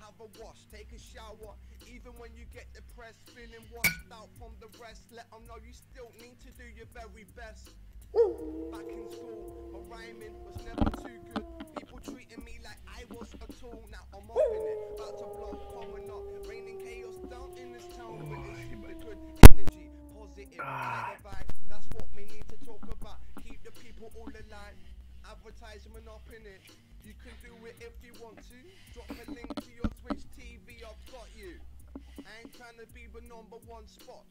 Have a wash, take a shower. Even when you get depressed, feeling washed out from the rest, let them know you still need to do your very best. Back in school, my rhyming was never too good. People treating me like I was a tool. Now I'm up in it, about to blow, coming up, raining chaos down in this town with this super good energy, positive of ah. vibe. That's what we need to talk about. Keep the people all alive. Advertisement up in it. You can do it if you want to. Drop a link to your Twitch TV. I've got you. I ain't trying to be the number one spot.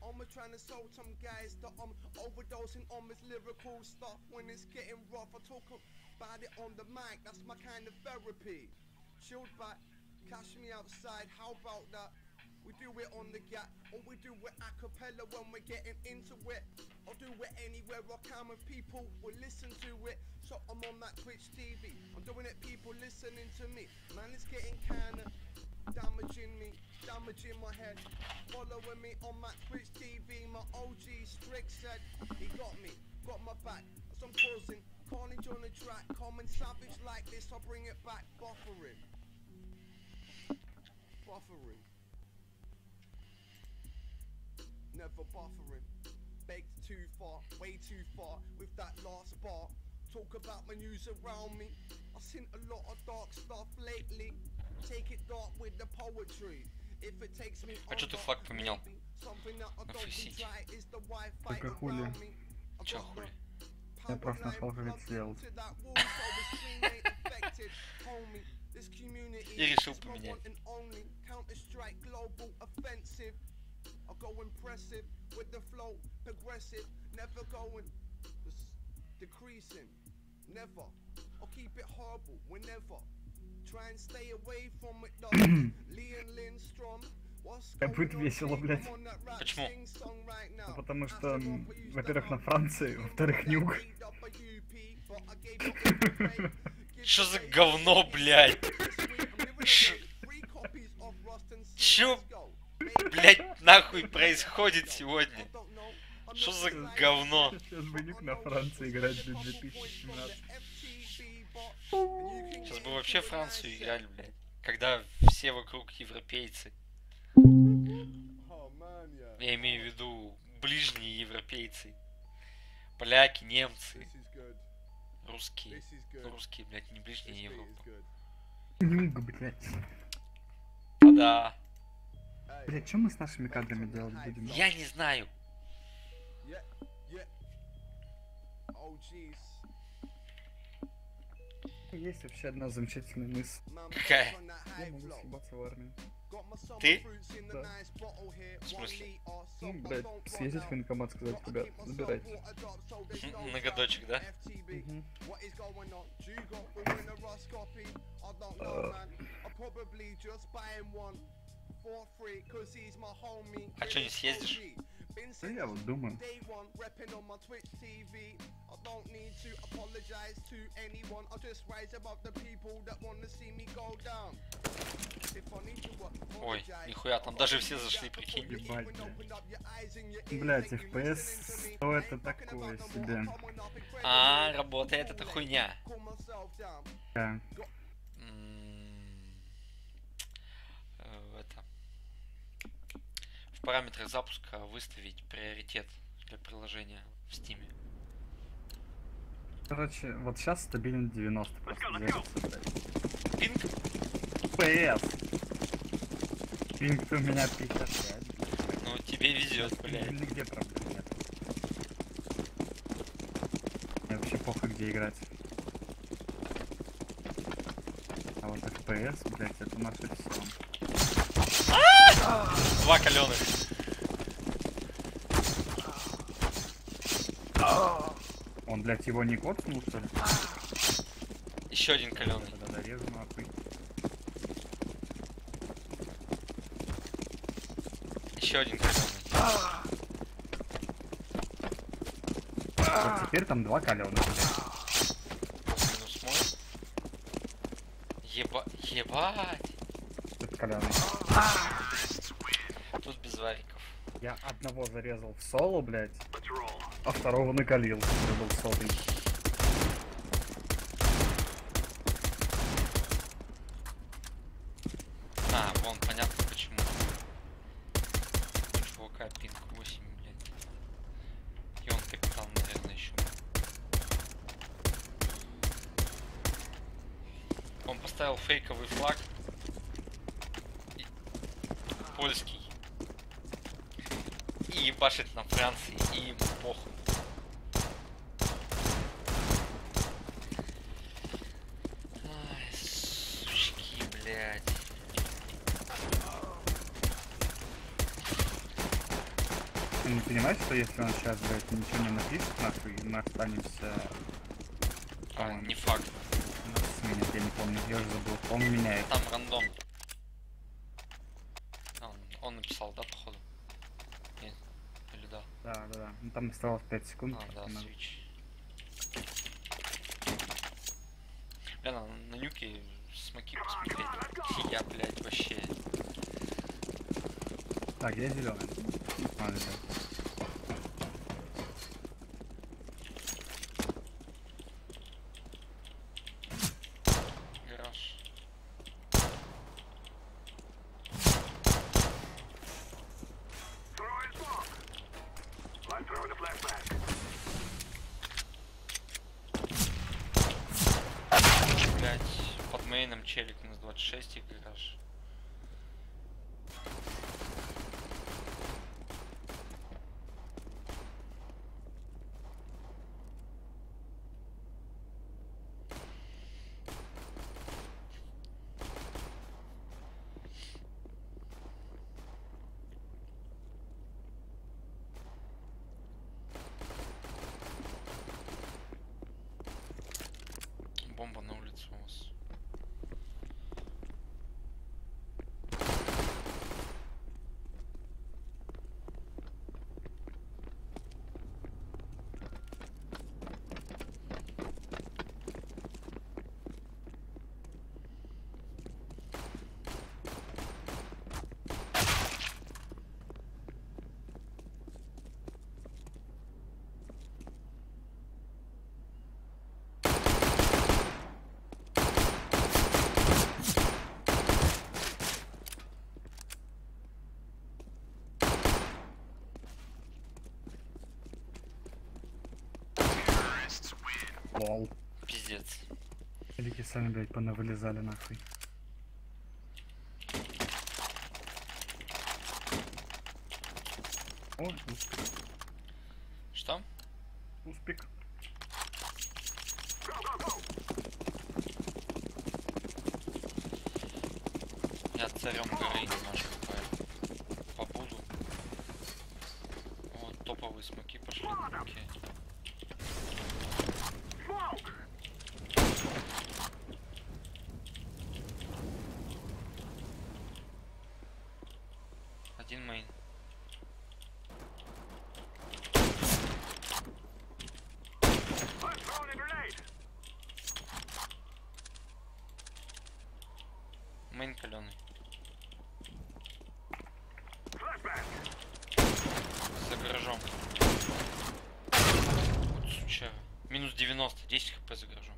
I'm trying to sell some guys that I'm overdosing on this lyrical stuff when it's getting rough. I talk about it on the mic, that's my kind of therapy. Chilled back, cash me outside, how about that? We do it on the gap, or we do it a cappella when we're getting into it. I'll do it anywhere I can when people will listen to it. So I'm on that Twitch TV. I'm doing it, people listening to me. Man, it's getting kinda damaging me, damaging my head. Following me on my Twitch TV, my OG Strick said he got me, got my back. As I'm causing carnage on the track, common savage like this, I'll bring it back, buffering, buffering, never buffering. Begged too far, way too far with that last bar. Talk about my news around me. I've seen a lot of dark stuff lately. Take it dark with the poetry. If it takes me А чё ты over, флаг поменял? maybe something that I На don't фейсите. try is the Wi-Fi Только хули. around me. I Чё got хули? the Я просто power нашел, line как это plugged сделать. into that wall, so the screen ain't affected. Homie, this community И решил is my поменять. I go impressive with the flow, progressive, never going decreasing, never. I'll keep it horrible whenever. Try and stay away from it though. Leon Lindstrom. Как будет весело, блядь. Почему? Ну, потому что, во-первых, на Франции, во-вторых, нюк. Что за говно, блядь? Чё, блядь, нахуй происходит сегодня? Что за говно? Сейчас бы нюк на Франции играть до 2017. Сейчас бы вообще Францию играли, блядь. Когда все вокруг европейцы. Я имею в виду ближние европейцы. Поляки, немцы, русские. Ну, русские, блядь, не ближние Европы. Блядь. А да. Блядь, что мы с нашими кадрами делать будем? Я не знаю. Есть вообще одна замечательная мысль. Какая? Я могу съебаться в армию. Ты? Да. В смысле? Ну, блядь, съездить в военкомат, сказать, ребят, забирайте. На годочек, да? Мгм. А чё, не съездишь? Да я вот думаю. Day one, repping on my Twitch TV. I don't need to apologize to anyone. I'll just rise above the people that wanna see me go down. If I need to Ой, нихуя, там даже все зашли, прикинь. Ебать, блядь. Блядь, FPS 100 это такое себе. А, работает эта хуйня. Да. М, э, Это. В параметрах запуска выставить приоритет для приложения в Steam. Короче, вот сейчас стабилен 90 просто. Пинг? FPS. Пинг у меня 55. Ну, тебе везет, блядь. Нигде проблем нет. Мне вообще похуй где играть. А вот FPS, блядь, это наше все. Два каленых. Он, блядь, его не коцнул, что ли? Еще один каленый. Тогда дорежу нахуй. Еще один каленый. Вот теперь там два каленых, блядь. Минус мой. Еба... Ебать. Тут каленый. Я одного зарезал в соло, блядь, а второго накалил, который был сотый. поставил фейковый флаг. И- Польский. И ебашит на Франции, и ему похуй. Ай, сучки, блядь. Ты не понимаешь, что если он сейчас, блядь, ничего не напишет, нахуй, мы останемся А, не факт. нас сменит, я не помню, я уже забыл. Он меняет. Там рандом. А, он, он написал, да, походу? Нет. Или да? Да, да, да. Ну там осталось 5 секунд. А, да, свич. Бля, на, на нюке смоки посмотреть. Я, блядь, вообще. Так, я зеленый. Надо, да. Гараж. Блять, под мейном челик минус 26 и гараж. Бомба на улице у вас. Лол. Пиздец. Велики сами, блядь, понавылезали нахуй. О, успех. Что? Успех. Я царем горы немножко по- побуду. Вот топовые смоки пошли. Окей. Один мейн. Мейн каленый. За гаражом. Вот сучара. Минус 90, 10 хп за гаражом.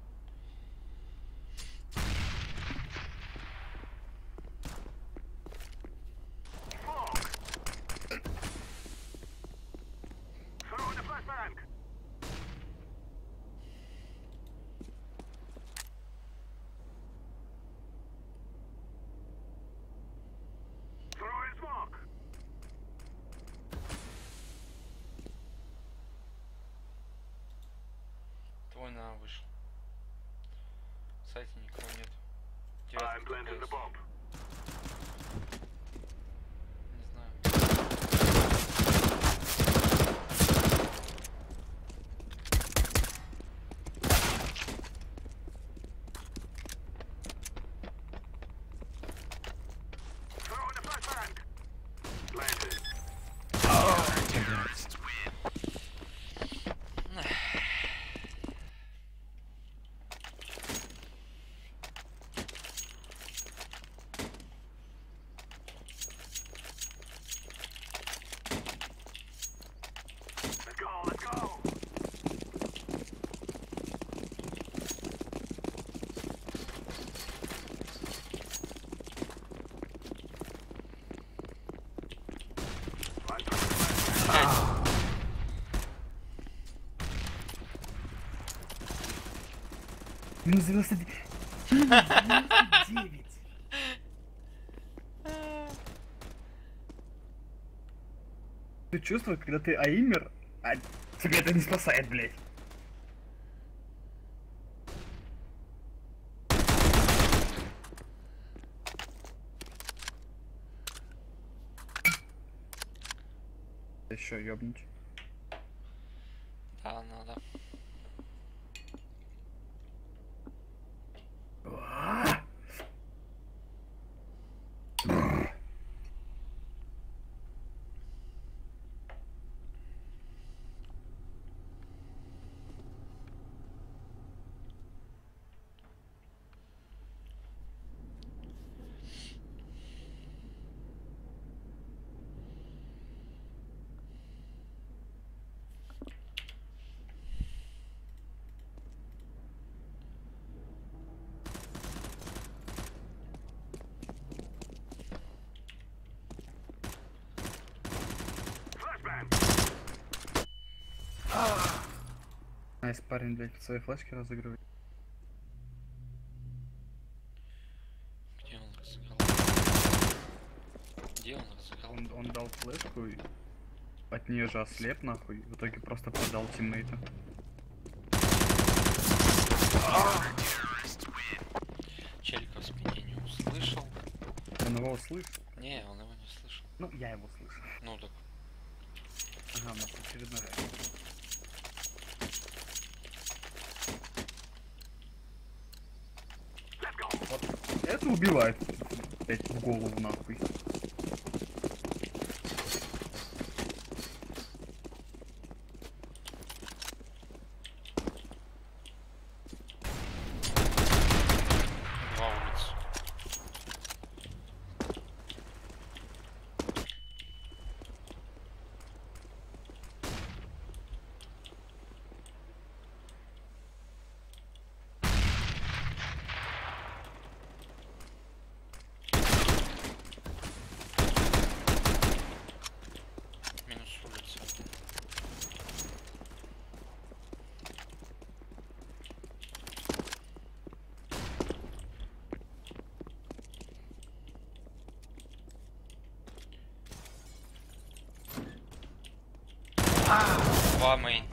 Твой на вышел. В сайте никого нет. Девятка ДПС. Не знаю. Блядь. 99. 99. Ты чувствуешь, когда ты аимер, а тебя это не спасает, блядь. Еще ёбнуть. Да, надо. Nice парень, блядь, свои флешки разыгрывает. Где он разыграл? Где он разыграл? Он, он дал флешку и от нее же ослеп нахуй. В итоге просто продал тиммейта. Челика в спине не услышал. Он его услышал. Не, он его не слышал. Ну, я его слышу. Ну так. Ага, у нас очередной раз. Убивает, блять, в голову нахуй. Два улиц. Минус улица. Два main.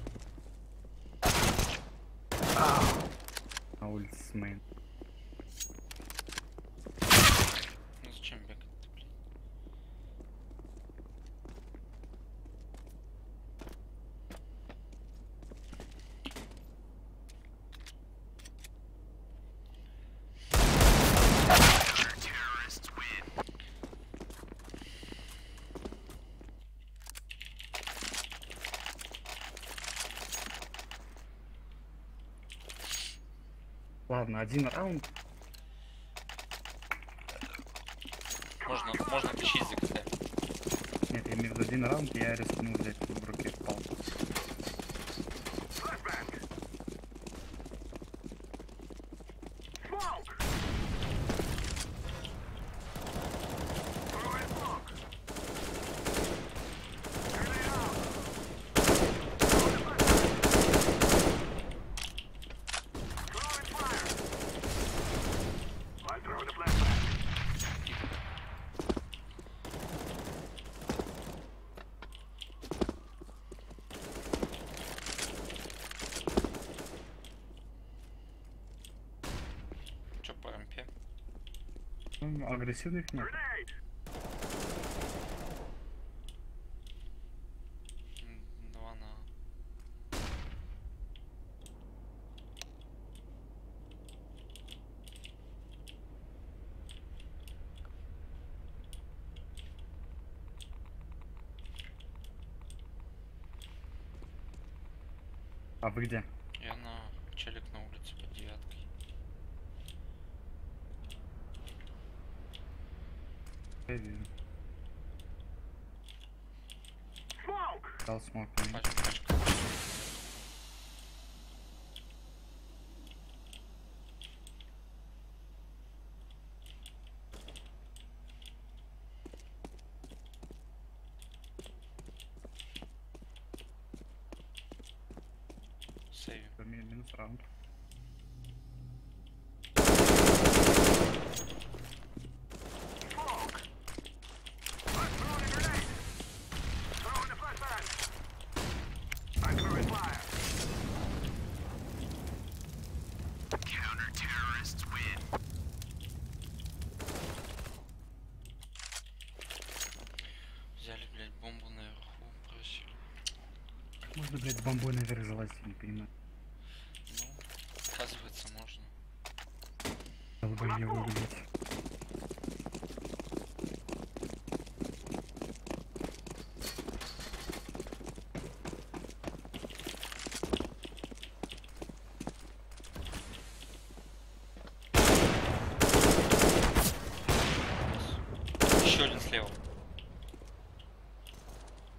На улице с main. Ну зачем бегать блин? Ладно, один раунд. Можно, можно тащить за КТ. Нет, я имею в виду один раунд, я рискнул взять в руки палку. Чё по МП? Ну, агрессивных нет. Два на... А вы где? Я на челик на улице под девяткой. Я вижу. Дал смог. Пачка, пачка. Сейв. Минус раунд. Взяли, блядь, бомбу наверху, бросили. Можно, блядь, бомбой наверх залазить, я не понимаю. Ну, оказывается, можно. Долбоёбы, блядь. Еще один слева.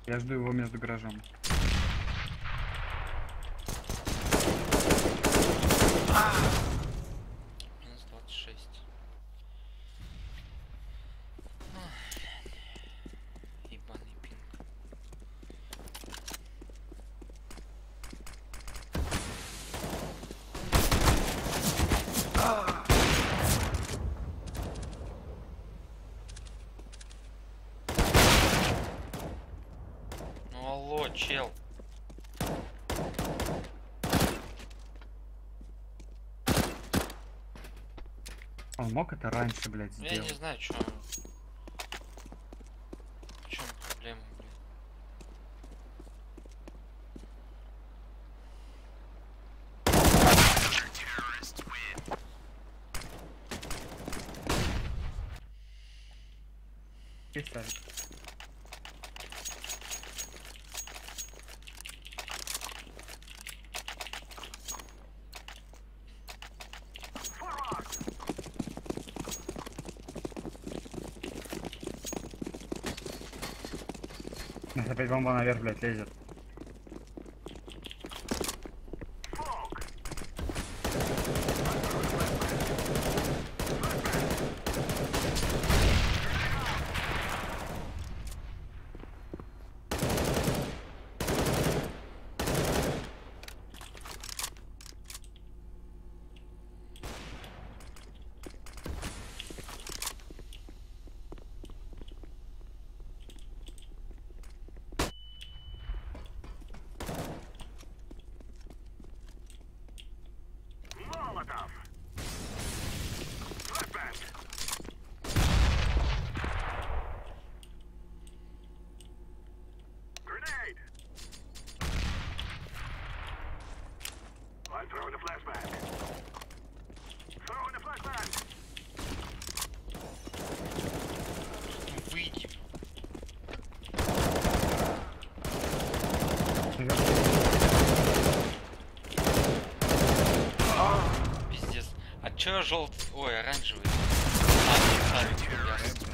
Я жду его между гаражом. Минус 26. Ах, блядь. Ебаный пинг. Ну алло, чел. Он мог это раньше, блядь, Ну, Я не сделать. знаю, что. В чем проблема, блин? Есть Сарик. Бомба наверх, блядь, лезет. Molotov. Flashbang. Grenade. I'm throwing a flashbang. Throwing a flashbang. Выйди. Пиздец. А чё желтый? Ой, оранжевый. А, нет, ясно.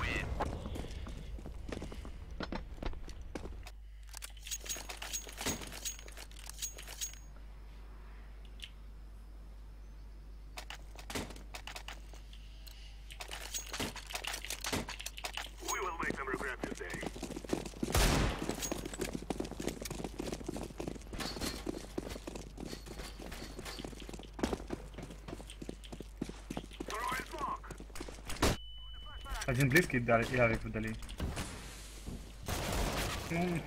We will make them regret this day. Throwing smoke. Один близкий, да, и авик вдали. Ну,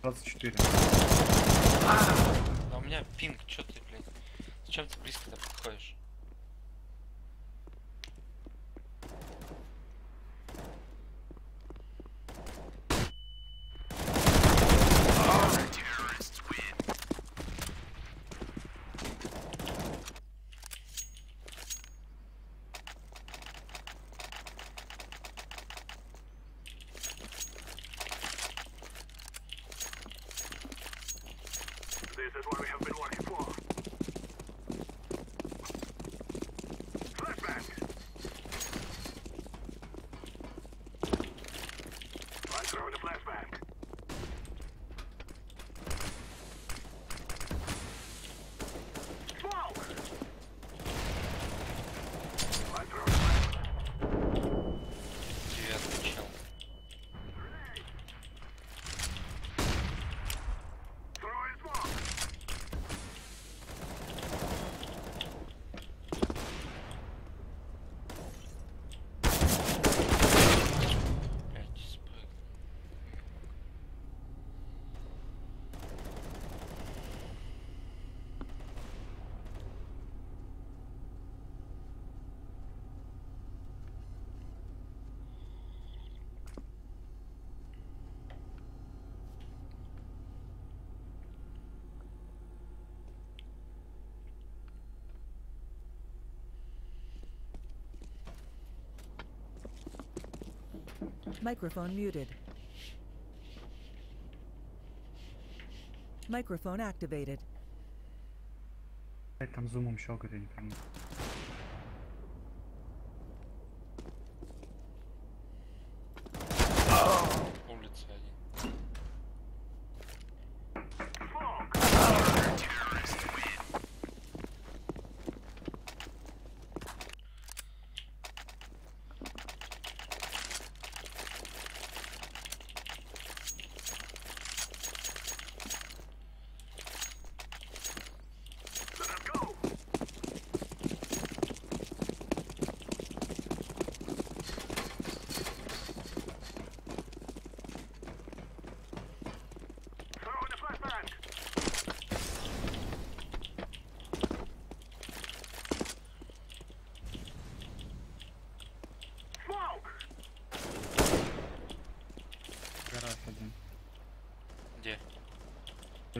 24. А у меня пинг, чё ты, блядь? Зачем ты близко-то подходишь? Microphone muted. Microphone activated. Блять, там зумом щелкает, я не пойму.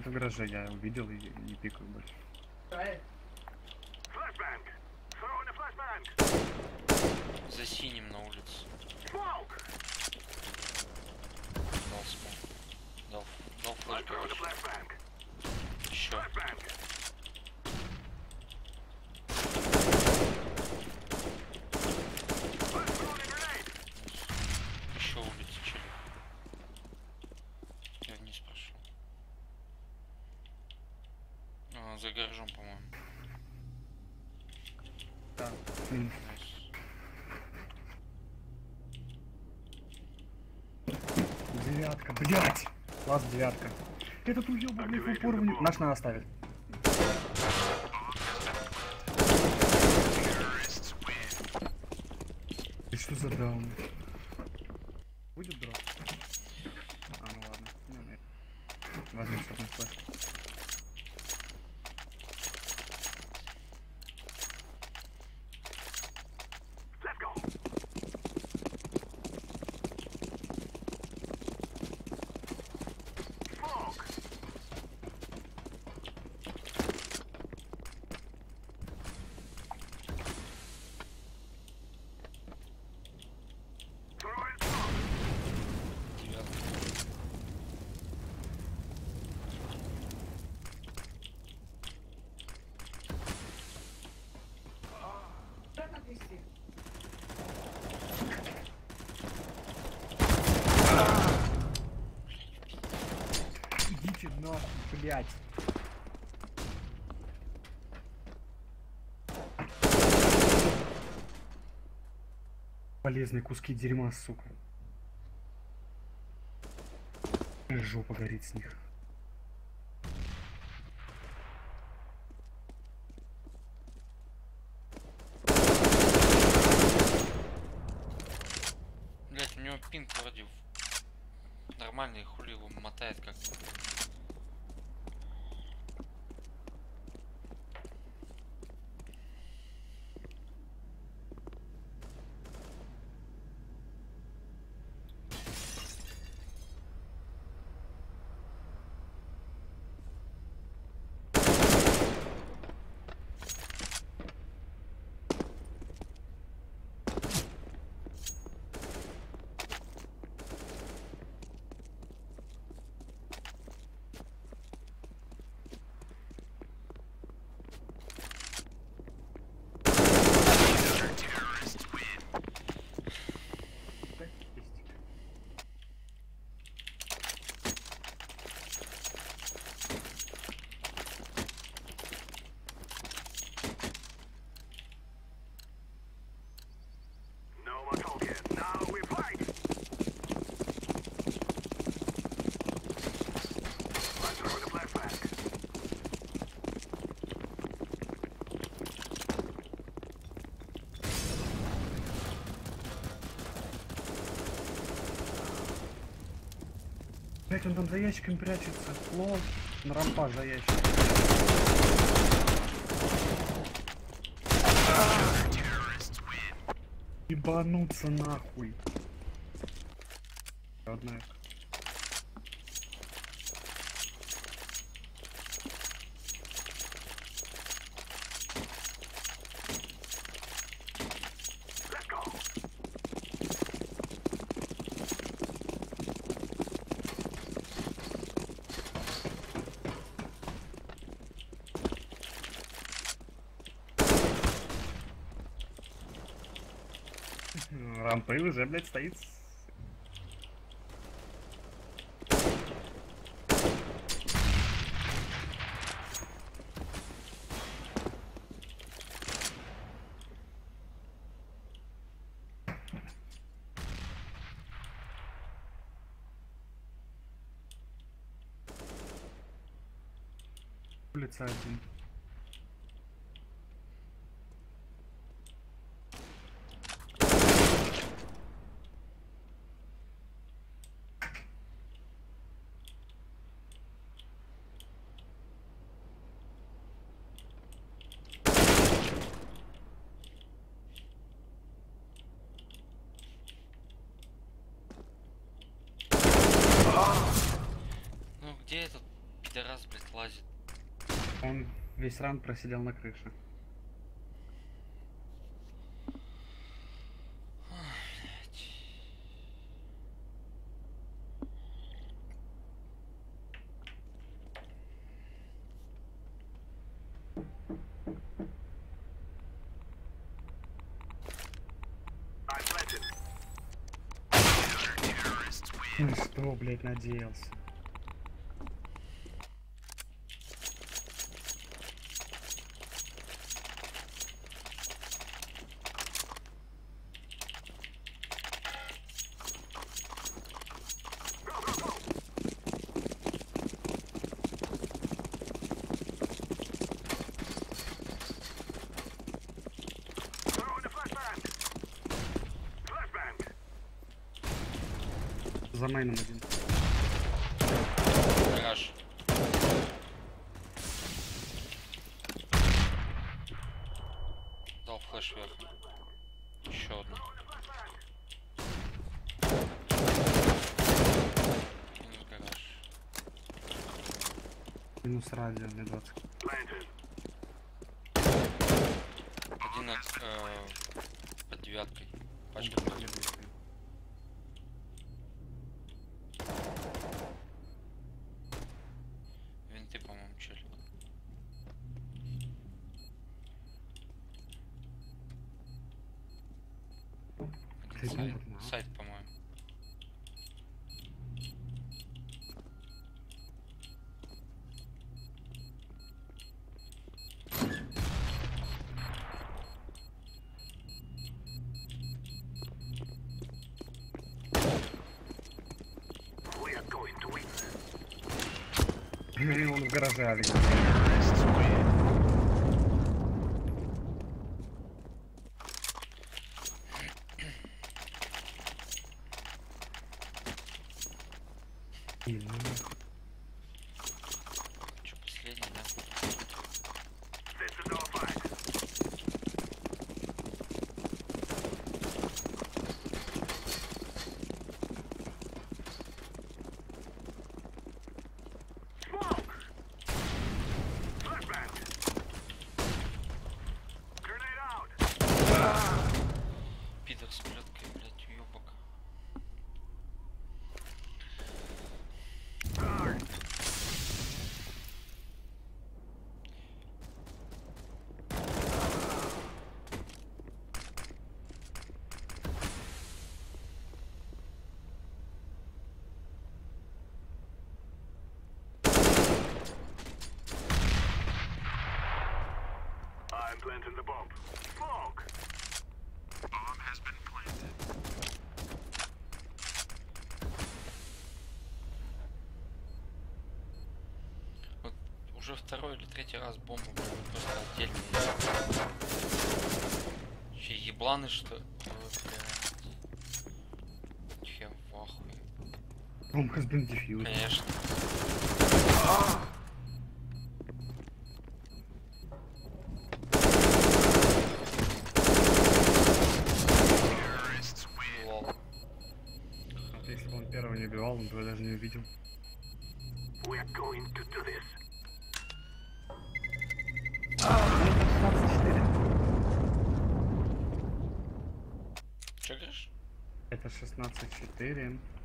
Это в гараже я увидел и не пикаю больше. За синим на улице. Дал смог. Дал, дал флеш, Throw in the короче. flashbang. Еще. Flashbang. Let's throw in a grenade. Еще улица, челик. Я вниз пошел. А, за гаражом, по-моему. Да. Девятка, блять! Класс девятка. Этот уебанный упор мне- Наш надо оставить. Ты что за даун? Будет дроп? А, ну ладно. Не, не. Возьми черный флеш. Let's go. Smoke. Throw in smoke. Девятка. Идите нахуй, блять. Полезные куски дерьма, сука. Жопа горит с них. Блять, у него пинг вроде в- нормальный, хули его мотает как No more talking. Now we fight. Let's throw in the flashbang. Блять, он там за ящиком прячется. Лол. На рампах за ящиком. Ебануться нахуй. Одна Рампы уже, блядь, стоит. Улица один. лазит? Он весь ран просидел на крыше. Ну что, блядь, надеялся. плюс радио, не 20. Один от, э, под девяткой. Пачка. Veio no ali. уже второй или третий раз бомбу просто отдельно. Че, ебланы что ли? Чем в ахуе? Ну, Бомба с дефьюз. Конечно. А! 16, 4.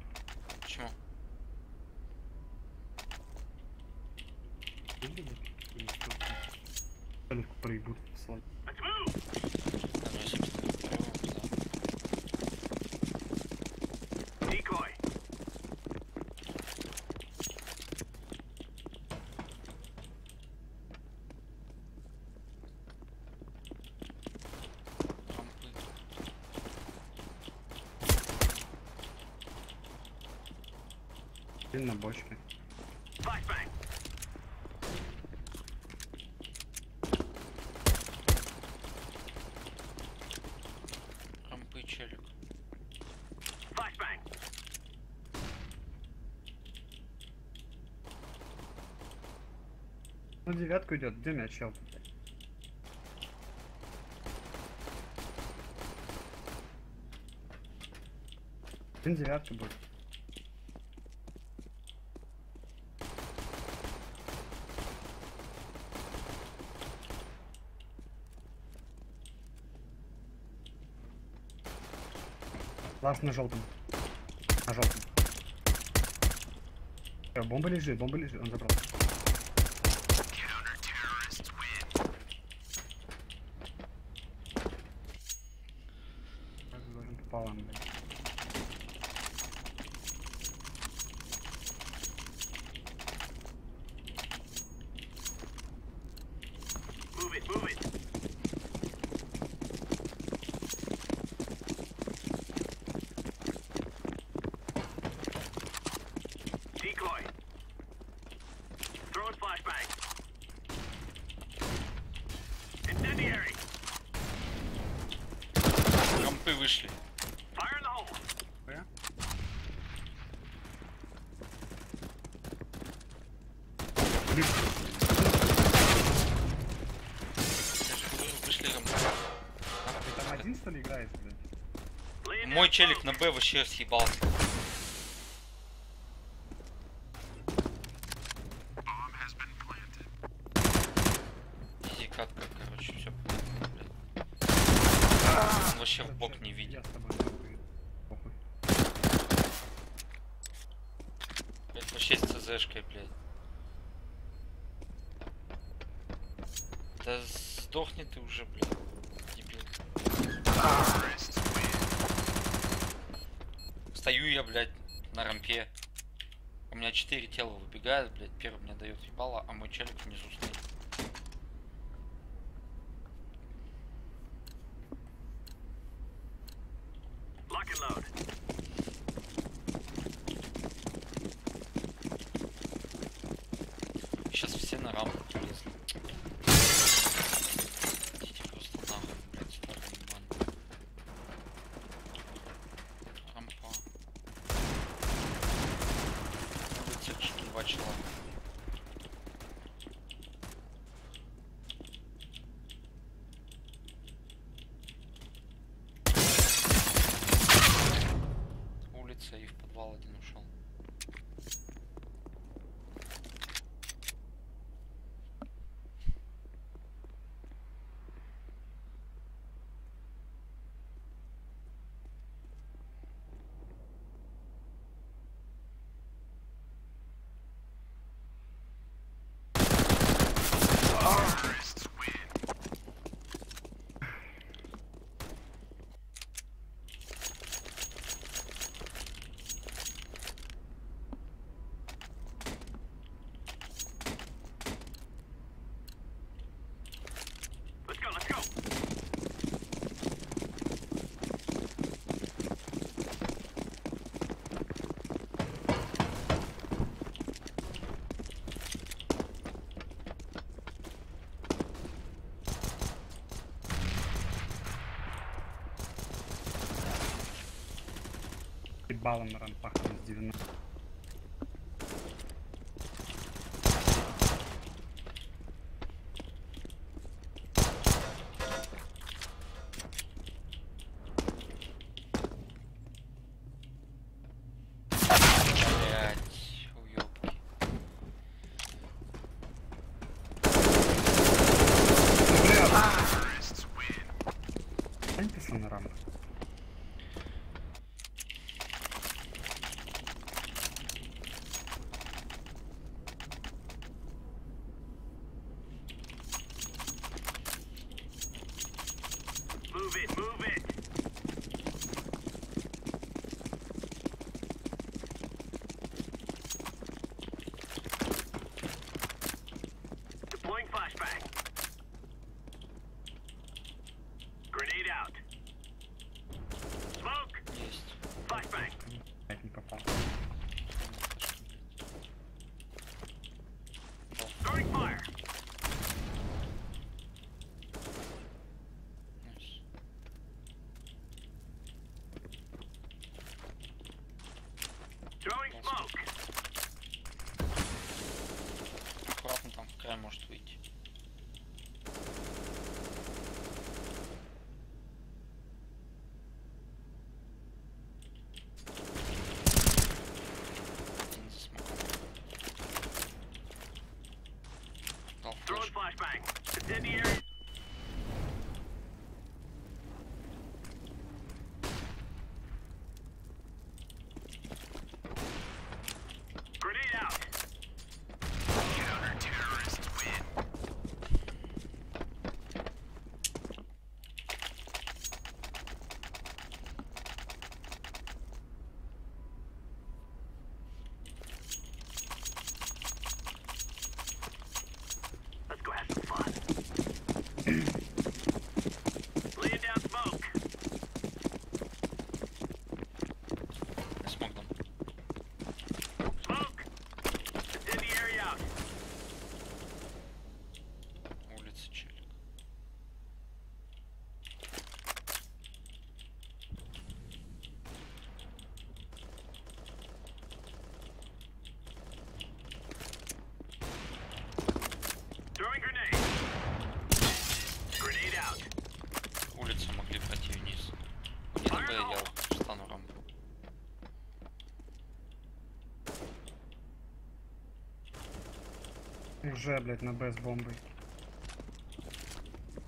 Блин, на бочке. Рампы челик. На девятку идет, где мяч, чел? Блин, девятка будет. Ласт на желтом. На желтом. Э, бомба лежит, бомба лежит, он забрал. на Б вообще съебался. Четыре тела выбегают, блядь, первый мне дает ебало, а мой челик внизу стоит. баллом ранпахом с 90. flashbang. Incendiary. Уже, блядь, на Б с бомбой.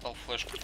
Дал флешку.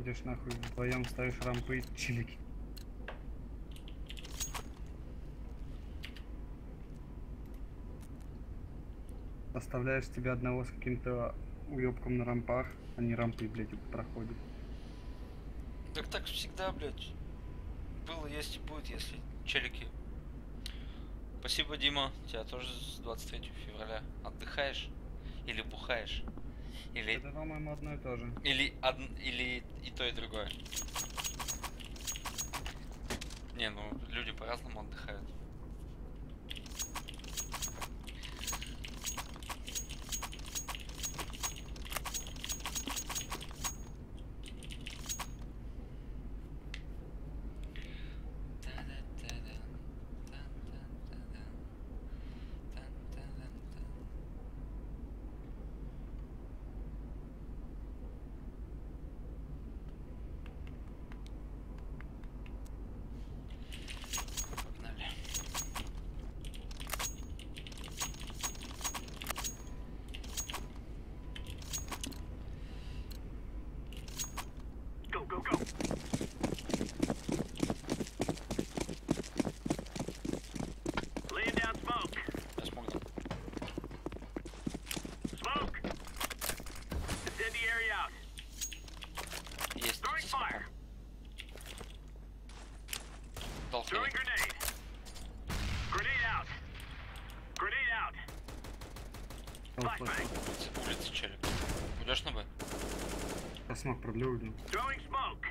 Уходишь нахуй, вдвоем ставишь рампы и чилики. Оставляешь тебя одного с каким-то уебком на рампах, они рампы, блядь, проходят. Так так всегда, блядь. Было, есть и будет, если челики. Спасибо, Дима. Тебя тоже с 23 февраля. Отдыхаешь? Или бухаешь? Или, Это, по-моему, одно и то же. или, одн- или и то, и другое? Не, ну люди по-разному отдыхают. Погнали. Go, go, go. Laying down smoke. Я смог дам. Smoke. Incendiary out. Есть. Throwing со fire. смоком. Дал Throwing хрень. grenade. Grenade out. Grenade out. Flashbang. Улица, челик. Уйдешь на Б? Смог продлил, иду. Throwing smoke.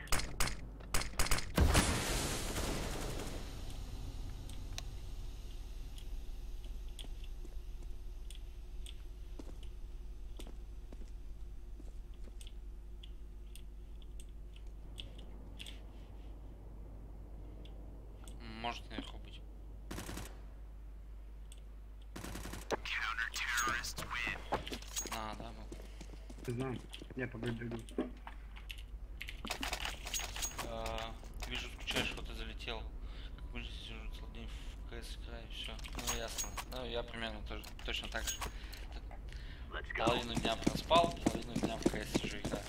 Может наверху быть. Counter-terrorists win. А, да, был. Не знаю, я по Б иду. А, Вижу, скучаешь, вот ты залетел. Как бы сижу целый день в КС играю, все. Ну ясно. Ну я примерно тоже точно так же. Половину дня проспал, половину дня в КС сижу играю.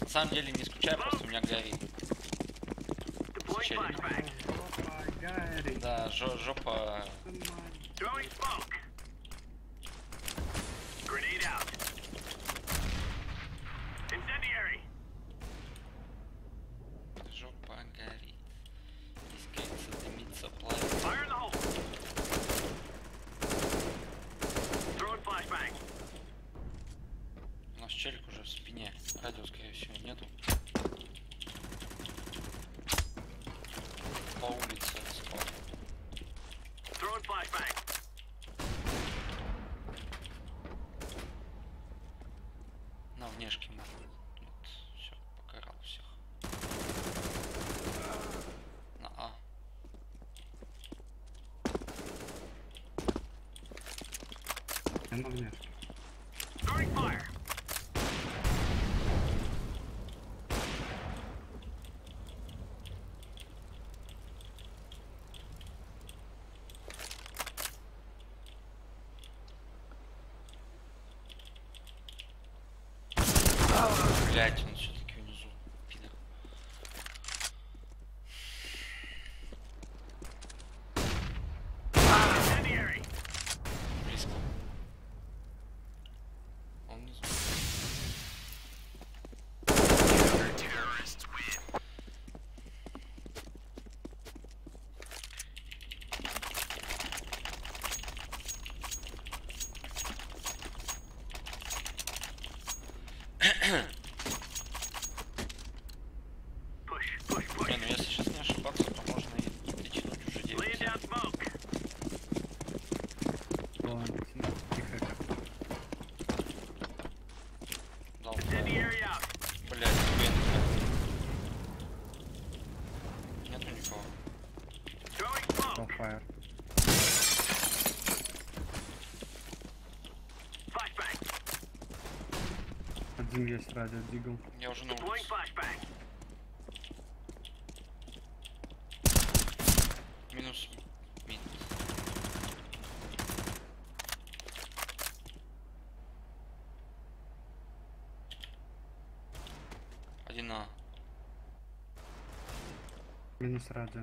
На самом деле не скучаю, просто у меня горит. Гарри, Да, жо- Дим есть радио, дигл. Я уже на улице. Минус мид. Один А. Минус радио.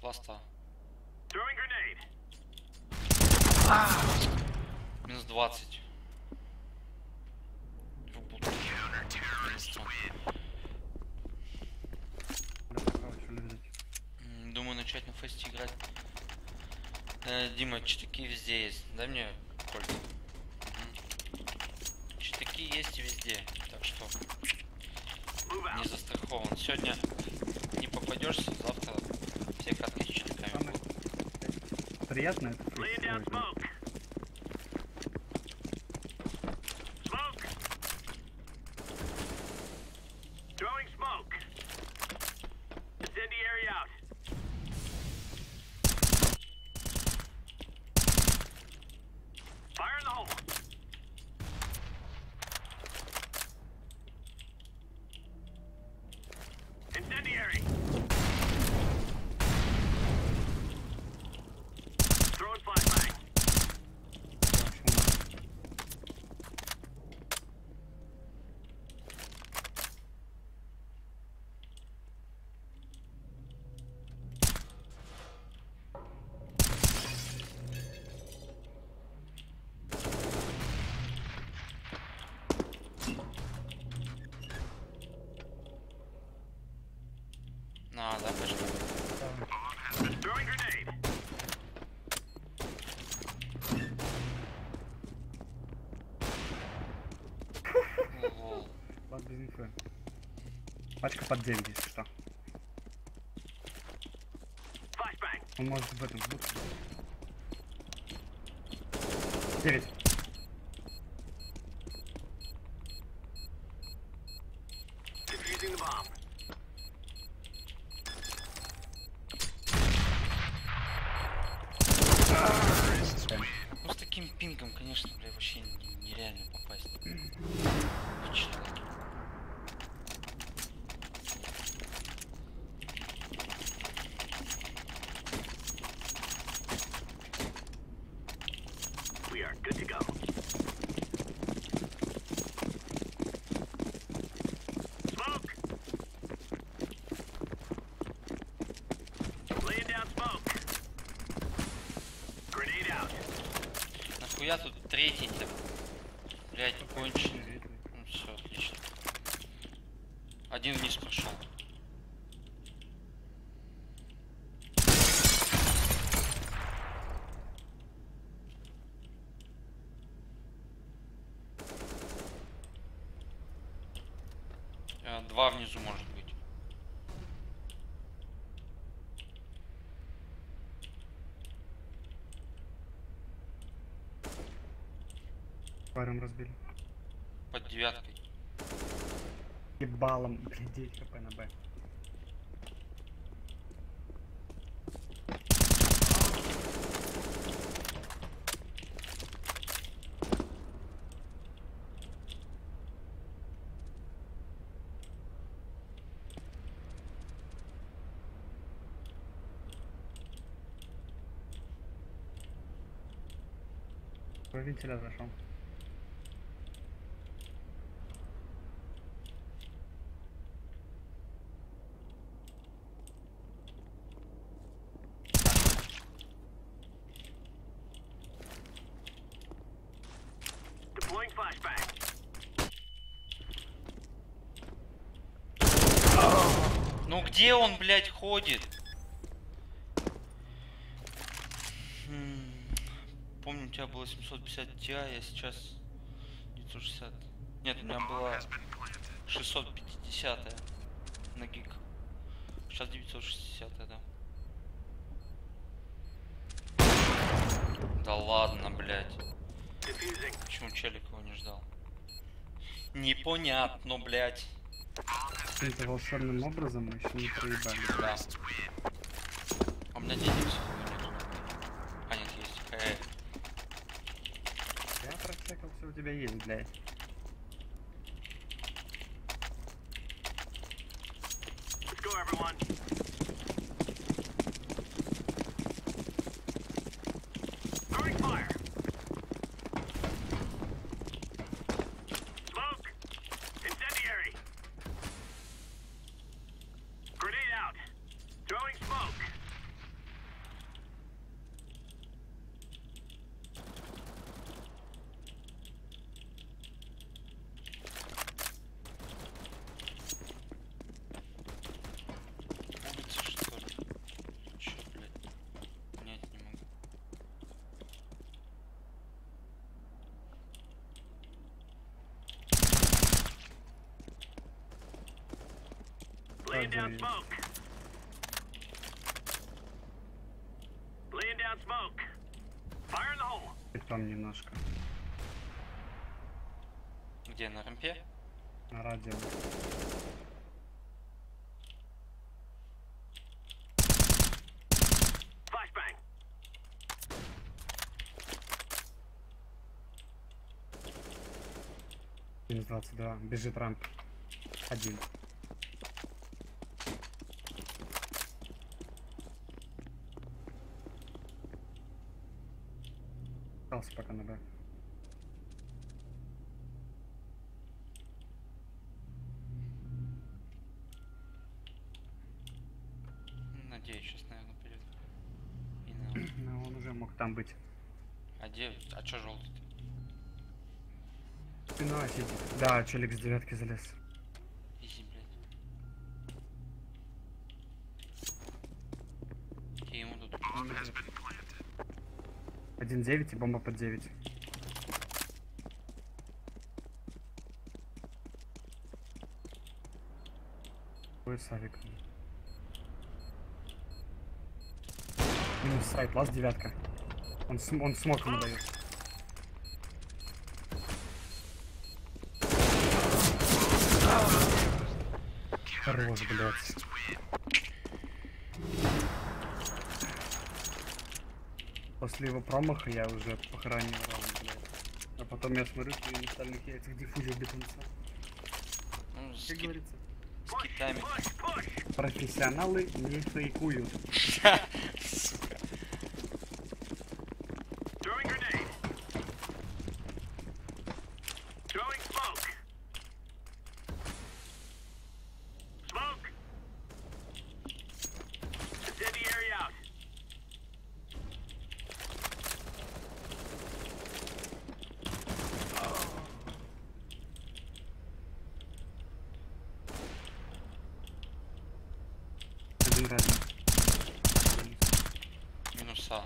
Ласта. Throwing grenade. Минус 20. В будку. Минус 100. Да, пока что взять. М, Фесте играть. Э, Дима, читаки везде есть. Дай мне кольт. Мгм. Читаки есть и везде. Так что не застрахован. Сегодня не попадешься, завтра все катки с читками Самое будут. приятное это Laying down происходит. smoke. Smoke. Throwing smoke. Incendiary out. Fire in the hole. Incendiary. Throwing flashbang. На, да, пошли. Под без инфы. Пачка под 9, если что. Он может в этом будке. 9. Defusing the bomb. Ну с таким пингом, конечно, бля, вообще н- нереально попасть. В человека. We are good to go. Smoke. Laying down smoke. Grenade out. Нахуя тут третий-то? Блять, конченый. Ну все, отлично. Один вниз пошел. Э, Два внизу может быть. Паром разбили. Под девяткой. Ебалом, блин, 9 хп на Б. По вентиля зашел. Ну где он, блядь, ходит? М, Помню, у тебя было 750 Ti, а сейчас 960. Нет, у меня была 650 на гиг. Сейчас 960, да. Да ладно, блядь. Почему челик его не ждал? Непонятно, блядь. Каким-то волшебным образом мы еще не проебали. Да. А у меня денег всего нет. А, нет, есть. Э, Я прочекал, все у тебя есть, блядь. everyone. Throwing fire. Smoke. Incendiary. Grenade out. Throwing smoke. Улица что ли? Чё, блядь? Понять не могу. Laying down smoke. Laying down smoke. Fire in the hole. И там немножко. Где, на рампе? На радио. Минус 22. Бежит рамп. Один. Остался пока на Б. Надеюсь, сейчас, наверное, пойдет. И на... Ну, он уже мог там быть. А где? А чё желтый? Спина сидит. Да, челик с девятки залез. Изи, блядь. Я ему тут... 1-9 и бомба под 9. Ой, Савик. Минус сайт, лаз девятка. Он, см он смог ему дает. Хорош, блядь. После его промаха я уже похоронил раунд, блядь. А потом я смотрю, что на остальных яйцах диффузер до конца. Ну, с, Как ки- говорится, с китами. Профессионалы не фейкуют. Сука. Throwing grenade. Throwing smoke. Smoke. Incendiary out. Один раз. Минуса.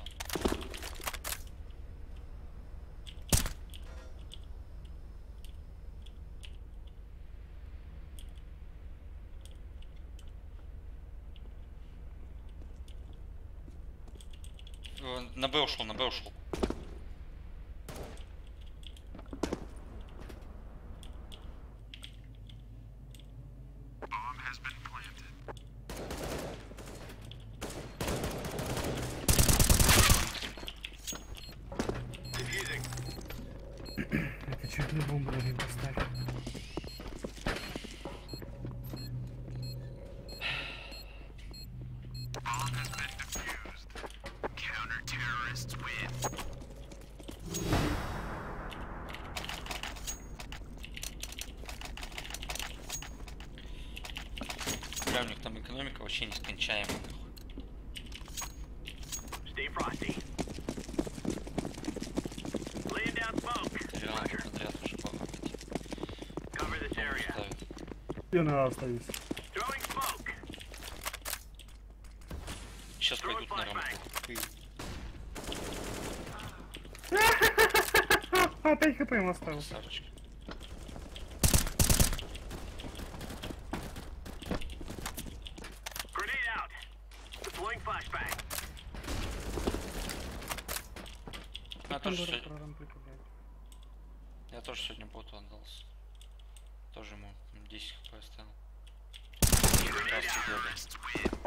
Э, На Б ушел, на Б ушел. Bomb has been planted. Defusing. Это чуть не бомбу на поставил. Bomb has been defused. Counter terrorists win. Бля, у них там экономика вообще нескончаемая. нахуй. Stay frosty. Laying down smoke. Три раунда подряд уже похуй. Cover this area. Ставит. А остаюсь. Сейчас пойдут на. А, 5 хп ему осталось. Красавчик. Grenade out. Deploying flashbang. Я Там тоже, говорят сегодня, про рампы, блядь. я тоже сегодня боту отдался. Тоже ему 10 хп оставил. Здравствуй, дядя.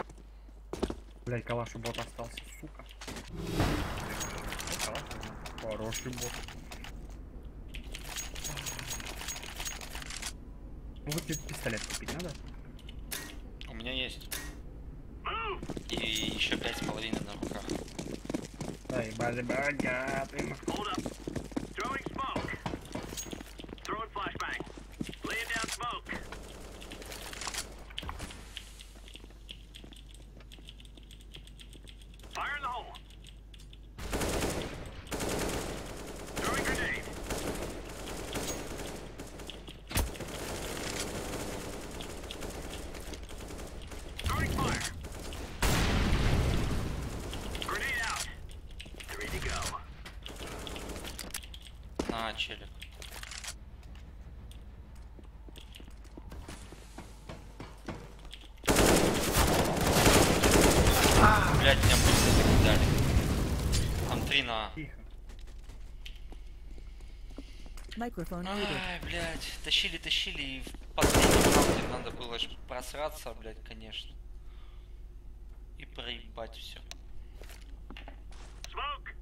Блядь, калаш у бота остался, сука. Хороший бот. Ну вот тебе пистолет купить надо? У меня есть. И еще пять с половиной на руках. Ай, базы, богатым. Hold up. Throwing smoke. Throwing flashbang. Laying down smoke. Fire in the hole. Throwing grenade. Throwing fire. Grenade out. Three to go. На, челик. Блять, меня просто закидали. Там три на... Тихо. Microphone. Ай, блядь, тащили, тащили, и в последнем раунде надо было просраться, блядь, конечно. И проебать все. Smoke.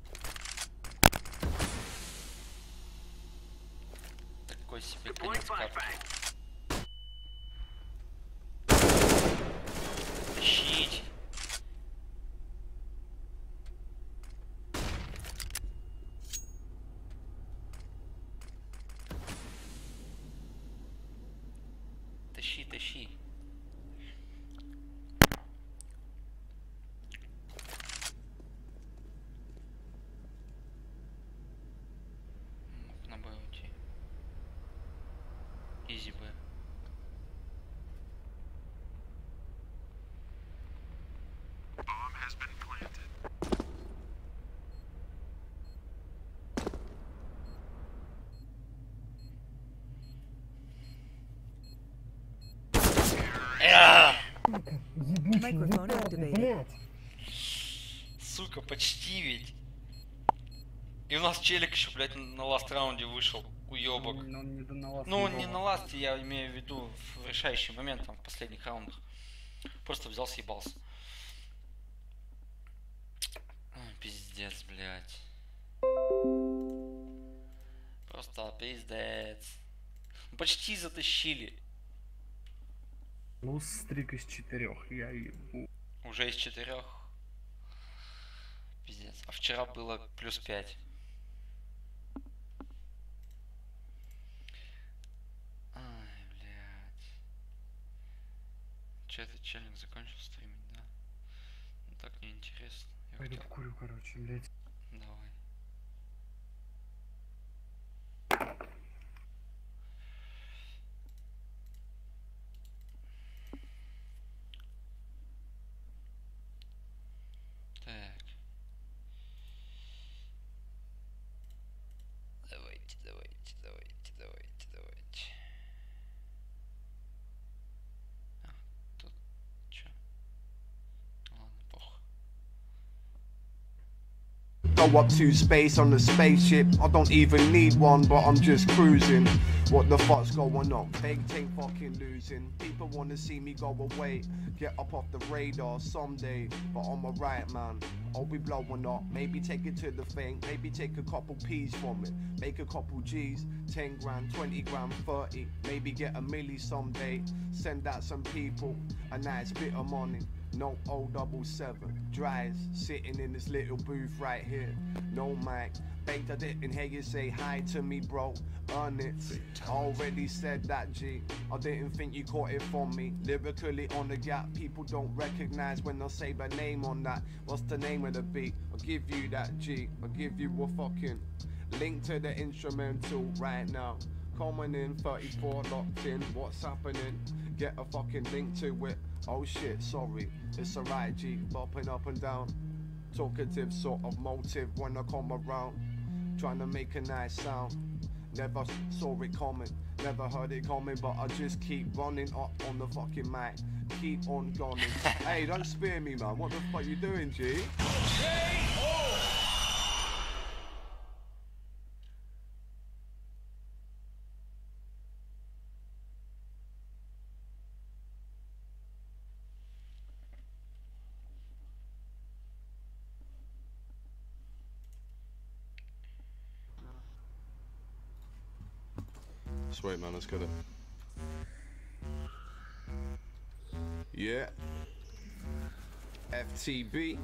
Такой себе конец карты. flashbang. Тащить. Тащи, тащи. Мог на Б уйти. Изи Б. Bomb has been planted. Эх! Сука, почти ведь. И у нас челик еще, блядь, на ласт раунде вышел. Уебок. Ну, он не на вас Ну, не ебал. на ласте, я имею в виду в решающий момент, там, в последних раундах. Просто взял, съебался. Ой, пиздец, блядь. Просто пиздец. Почти затащили. Плюс стрик из четырех. Я ебу. Уже из четырех. Пиздец. А вчера было плюс пять. Ай, блядь. Че этот челик закончил стримить, да? Ну так неинтересно. Я Пойду хотел- покурю, короче, блядь. Давай. Go up to space on the spaceship. I don't even need one, but I'm just cruising. What the fuck's going on? Big team fucking losing. People wanna see me go away. Get up off the radar someday. But I'm a right man. I'll be blowing up. Maybe take it to the thing. Maybe take a couple P's from it. Make a couple G's. 10 grand, 20 grand, 30. Maybe get a milli someday. Send out some people. A nice bit of money. No O double seven. Dries sitting in this little booth right here. No mic. Baked, I didn't hear you say hi to me, bro. Earn it. Already said that, G. I didn't think you caught it from me. Lyrically on the gap, people don't recognize when I say my name on that. What's the name of the beat? I'll give you that, G. I'll give you a fucking link to the instrumental right now. Coming in 34 locked in. What's happening? Get a fucking link to it. Oh shit, sorry. It's alright, G. Bopping up and down. Talkative sort of motive when I come around. Trying to make a nice sound. Never saw it coming, never heard it coming, but I just keep running up on the fucking mic. Keep on going. hey, don't spear me, man. What the fuck you doing, G? Sweet man, let's get it. Yeah. FTB.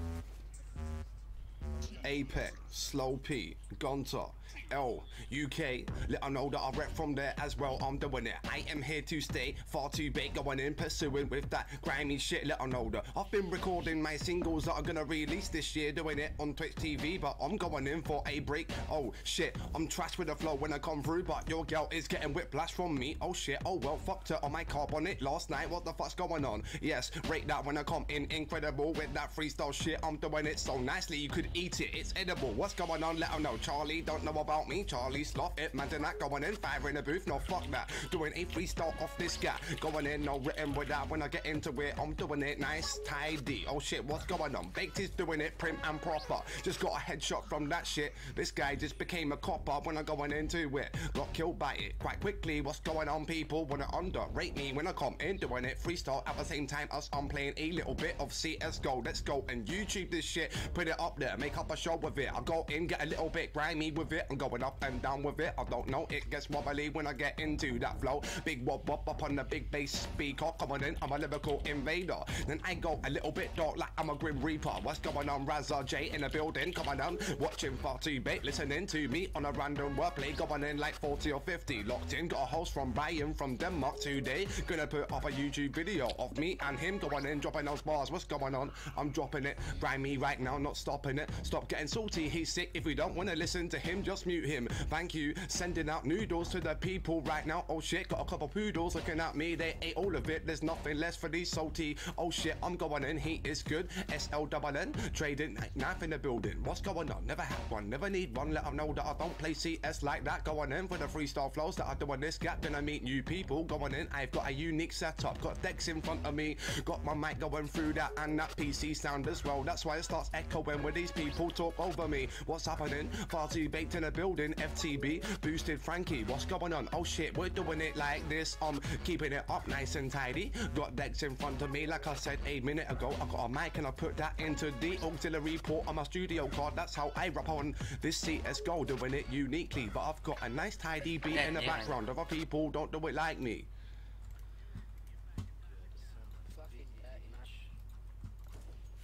Apex, Slow P, Gonta, L, UK. Let I know that I rep from there as well. I'm doing it. I am here to stay. Far too big, going in, pursuing with that grimy shit. Let I know that I've been recording my singles that are gonna release this year, doing it on Twitch TV. But I'm going in for a break. Oh shit, I'm trash with the flow when I come through. But your girl is getting whiplash from me. Oh shit, oh well, fucked her on my carbonate last night. What the fuck's going on? Yes, rate that when I come in. Incredible with that freestyle shit. I'm doing it so nicely you could eat it. It's edible. What's going on? Let 'em know. Charlie don't know about me. Charlie sloth it. Man, not going in. Fire in the booth. No, fuck that. Doing a freestyle off this guy. Going in, no written with that. When I get into it, I'm doing it nice, tidy. Oh shit, what's going on? Baked is doing it prim and proper. Just got a headshot from that shit. This guy just became a copper when I'm going into it. Got killed by it quite quickly. What's going on, people? Wanna underrate me when I come in doing it freestyle at the same time as I'm playing a little bit of CSGO. Let's go and YouTube this shit. Put it up there. Make up a show with it. I go in, get a little bit grimy with it. I'm going up and down with it. I don't know. It gets wobbly when I get into that flow. Big wop wop up on the big bass speaker. Coming in, I'm a lyrical invader. Then I go a little bit dark like I'm a grim reaper. What's going on? Razza J in the building. Coming on, watching far too bait. Listening to me on a random wordplay. Going in like 40 or 50. Locked in. Got a host from Brian from Denmark today. Gonna put up a YouTube video of me and him going in, dropping those bars. What's going on? I'm dropping it. Grimy right now, not stopping it. Stop getting salty. He's sick. If we don't want to listen to him, just mute him. Thank you. Sending out noodles to the people right now. Oh shit, got a couple poodles looking at me. They ate all of it. There's nothing less for these salty. Oh shit, I'm going in. He is good. SL double N. Trading knife in the building. What's going on? Never had one. Never need one. Let them know that I don't play CS like that. Going in for the freestyle flows that I do on this gap. Then I meet new people. Going in. I've got a unique setup. Got decks in front of me. Got my mic going through that and that PC sound as well. That's why it starts echoing with these people talk over me. What's happening? Far too baked in a building. FTB boosted Frankie. What's going on? Oh shit, we're doing it like this. I'm keeping it up nice and tidy. Got decks in front of me, like I said a minute ago. I got a mic and I put that into the auxiliary port on my studio card. That's how I rap on this CSGO, doing it uniquely. But I've got a nice tidy beat in the background. Other people don't do it like me.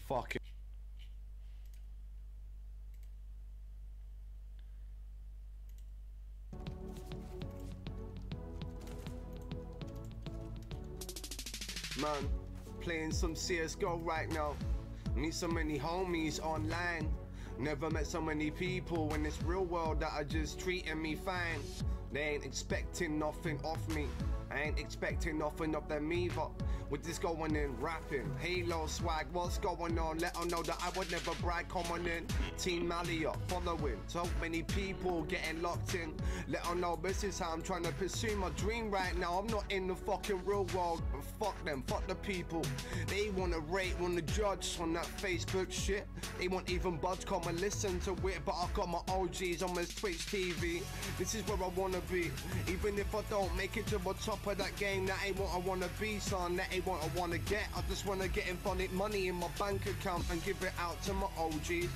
Fuck Man, playing some CSGO right now. Meet so many homies online. Never met so many people in this real world that are just treating me fine. They ain't expecting nothing off me. I ain't expecting nothing of them either. We're just going in rapping. Halo swag, what's going on? Let them know that I would never brag coming in. Team Malia following. So many people getting locked in. Let them know this is how I'm trying to pursue my dream right now. I'm not in the fucking real world. But fuck them, fuck the people. They wanna rate, wanna judge on that Facebook shit. They won't even budge, come and listen to it. But I got my OGs on my Twitch TV. This is where I wanna be. Even if I don't make it to the top of that game, that ain't what I wanna be, son. That ain't what I wanna get. I just wanna get infinite money in my bank account and give it out to my OGs.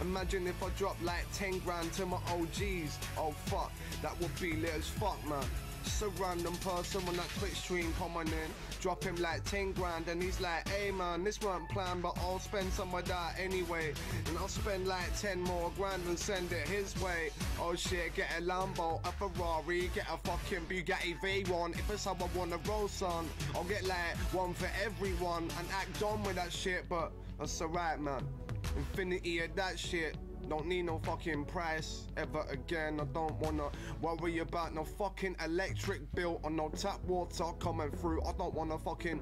Imagine if I drop like 10 grand to my OGs. Oh fuck, that would be lit as fuck, man. Just a random person on that Twitch stream coming in, drop him like 10 grand, and he's like, hey man, this weren't planned, but I'll spend some of that anyway. And I'll spend like 10 more grand and send it his way. Oh shit, get a Lambo, a Ferrari, get a fucking Bugatti V1. If it's how I wanna roll, son, I'll get like one for everyone and act on with that shit, but that's alright, man. Infinity of that shit. Don't need no fucking price ever again. I don't wanna worry about no fucking electric bill or no tap water coming through. I don't wanna fucking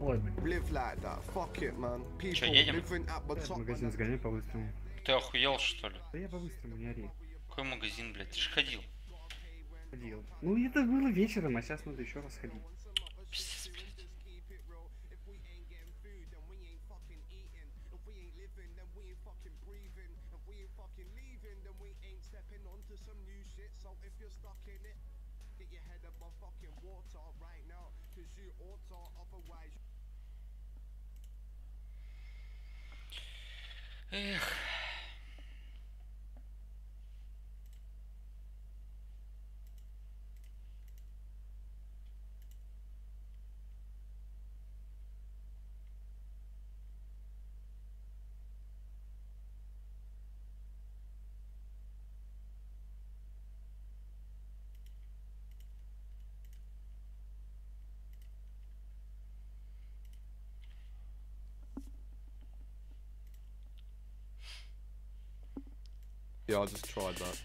Ой, блин. live like that. Fuck it, man. People едем? living at the Сейчас top. магазин сгоняй по-быстрому. Ты охуел, что ли? Да я по-быстрому, не ори. Какой магазин, блядь? Ты ж ходил. Ходил. Ну это было вечером, а сейчас надо еще раз ходить. Пиздец, Yeah, I just tried that.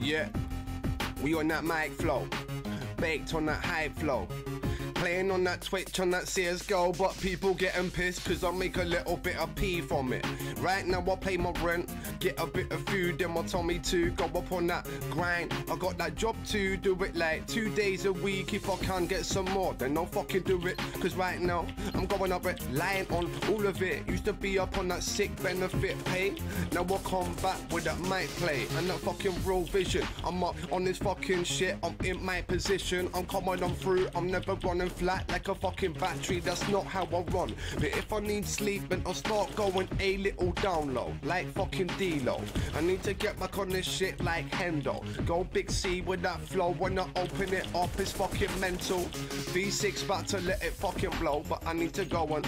Yeah, we on that mic flow, baked on that hype flow. Playing on that Twitch on that CSGO, but people getting pissed cause I make a little bit of pee from it. Right now I pay my rent, get a bit of food, then my Tommy to go up on that grind. I got that job to do it like two days a week. If I can get some more, then I'll fucking do it. Cause right now I'm going up it, lying on all of it. Used to be up on that sick benefit pay. Now I come back with that mic play and that fucking real vision. I'm up on this fucking shit, I'm in my position. I'm coming on through, I'm never running flat like a fucking battery. That's not how I run. But if I need sleep, then I'll start going a little down low, like fucking I need to get back on this shit like Hendo. Go big C with that flow when I open it up, it's fucking mental. V6 about to let it fucking blow, but I need to go and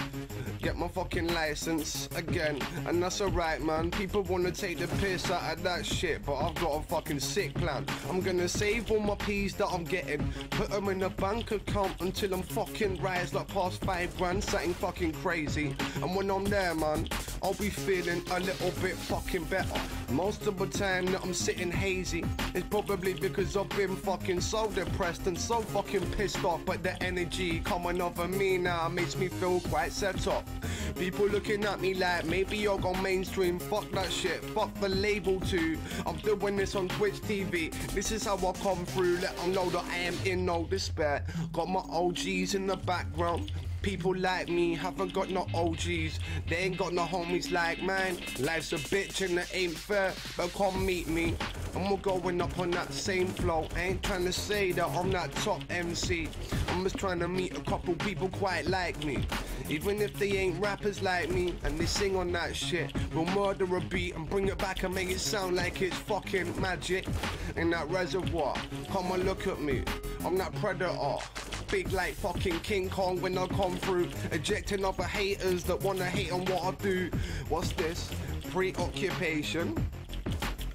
get my fucking license again. And that's alright, man. People wanna take the piss out of that shit, but I've got a fucking sick plan. I'm gonna save all my P's that I'm getting, put them in a bank account until I'm fucking rise like past five grand, something fucking crazy. And when I'm there, man, I'll be feeling a little bit fucking better. Most of the time that I'm sitting hazy, it's probably because I've been fucking so depressed and so fucking pissed off. But the energy coming over me now makes me feel quite set up. People looking at me like maybe you're gone mainstream. Fuck that shit. Fuck the label too. I'm doing this on Twitch TV. This is how I come through. Let them know that I am in no despair. Got my OGs in the background. People like me haven't got no OGs. They ain't got no homies like mine. Life's a bitch and it ain't fair. But come meet me. And we're going up on that same flow. I ain't trying to say that I'm that top MC. I'm just trying to meet a couple people quite like me. Even if they ain't rappers like me and they sing on that shit, we'll murder a beat and bring it back and make it sound like it's fucking magic. In that reservoir, come and look at me. I'm that predator. Big like fucking King Kong when I come through, ejecting other haters that wanna hate on what I do. What's this? Preoccupation?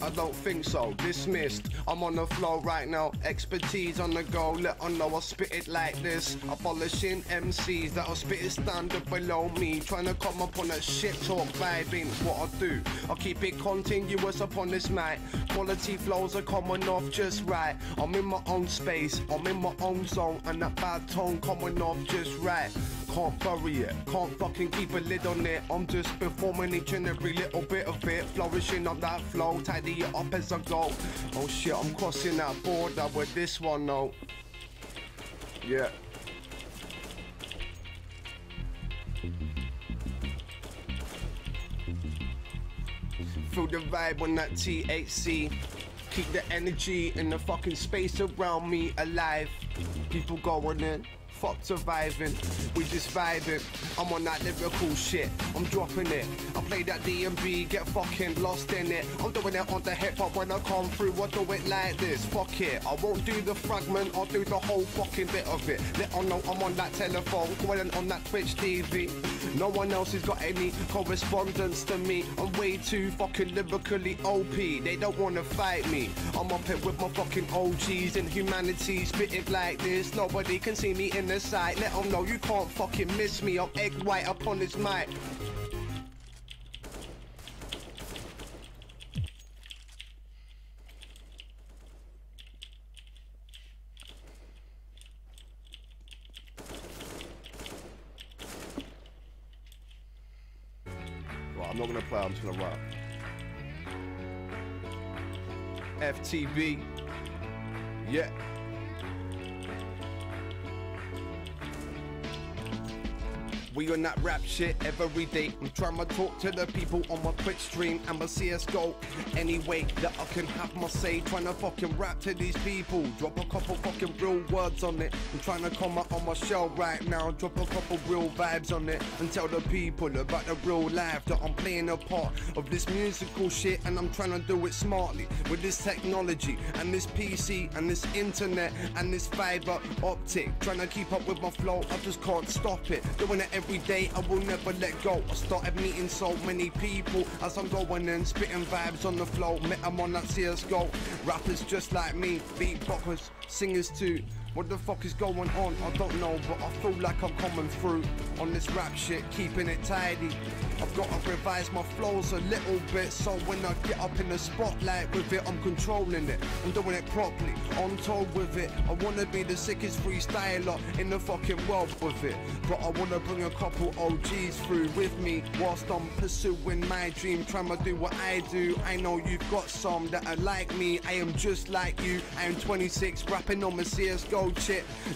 I don't think so. Dismissed. I'm on the flow right now. Expertise on the go. Let on know I spit it like this. Abolishing MCs that'll spit it standard below me. Trying to come up on that shit talk vibing. What I do, I keep it continuous upon this mic. Quality flows are coming off just right. I'm in my own space. I'm in my own zone. And that bad tone coming off just right. Can't bury it, can't fucking keep a lid on it. I'm just performing each and every little bit of it, flourishing on that flow, tidy it up as I go. Oh shit, I'm crossing that border with this one though. Yeah. Feel the vibe on that THC. Keep the energy and the fucking space around me alive. People going in. Fuck surviving, we just vibing. I'm on that lyrical shit, I'm dropping it. I play that D&B, get fucking lost in it. I'm doing it on the hip hop when I come through, I do it like this. Fuck it, I won't do the fragment, I'll do the whole fucking bit of it. Let them know I'm on that telephone, going on that Twitch TV. No one else has got any correspondence to me. I'm way too fucking lyrically OP. They don't wanna fight me. I'm up here with my fucking OGs and humanity. Spitting like this. Nobody can see me in the sight. Let them know you can't fucking miss me. I'm egg white up on this mic. I'm not gonna play, I'm just gonna rap. FTB. Yeah. We on that rap shit every day. I'm trying to talk to the people on my Twitch stream and my CSGO. Anyway, that I can have my say. Trying to fucking rap to these people. Drop a couple fucking real words on it. I'm trying to come up on my show right now. Drop a couple real vibes on it. And tell the people about the real life that I'm playing a part of this musical shit. And I'm trying to do it smartly with this technology and this PC and this internet and this fiber optic. Trying to keep up with my flow. I just can't stop it. Doing it every every day I will never let go. I started meeting so many people as I'm going and spitting vibes on the flow. Met 'em on that CSGO. Rappers just like me, beatboxers, singers too. What the fuck is going on? I don't know, but I feel like I'm coming through on this rap shit, keeping it tidy. I've got to revise my flows a little bit, so when I get up in the spotlight with it, I'm controlling it. I'm doing it properly, on tour with it. I wanna be the sickest freestyler in the fucking world with it. But I wanna bring a couple OGs through with me whilst I'm pursuing my dream, trying to do what I do. I know you've got some that are like me. I am just like you. I am 26, rapping on my CSGO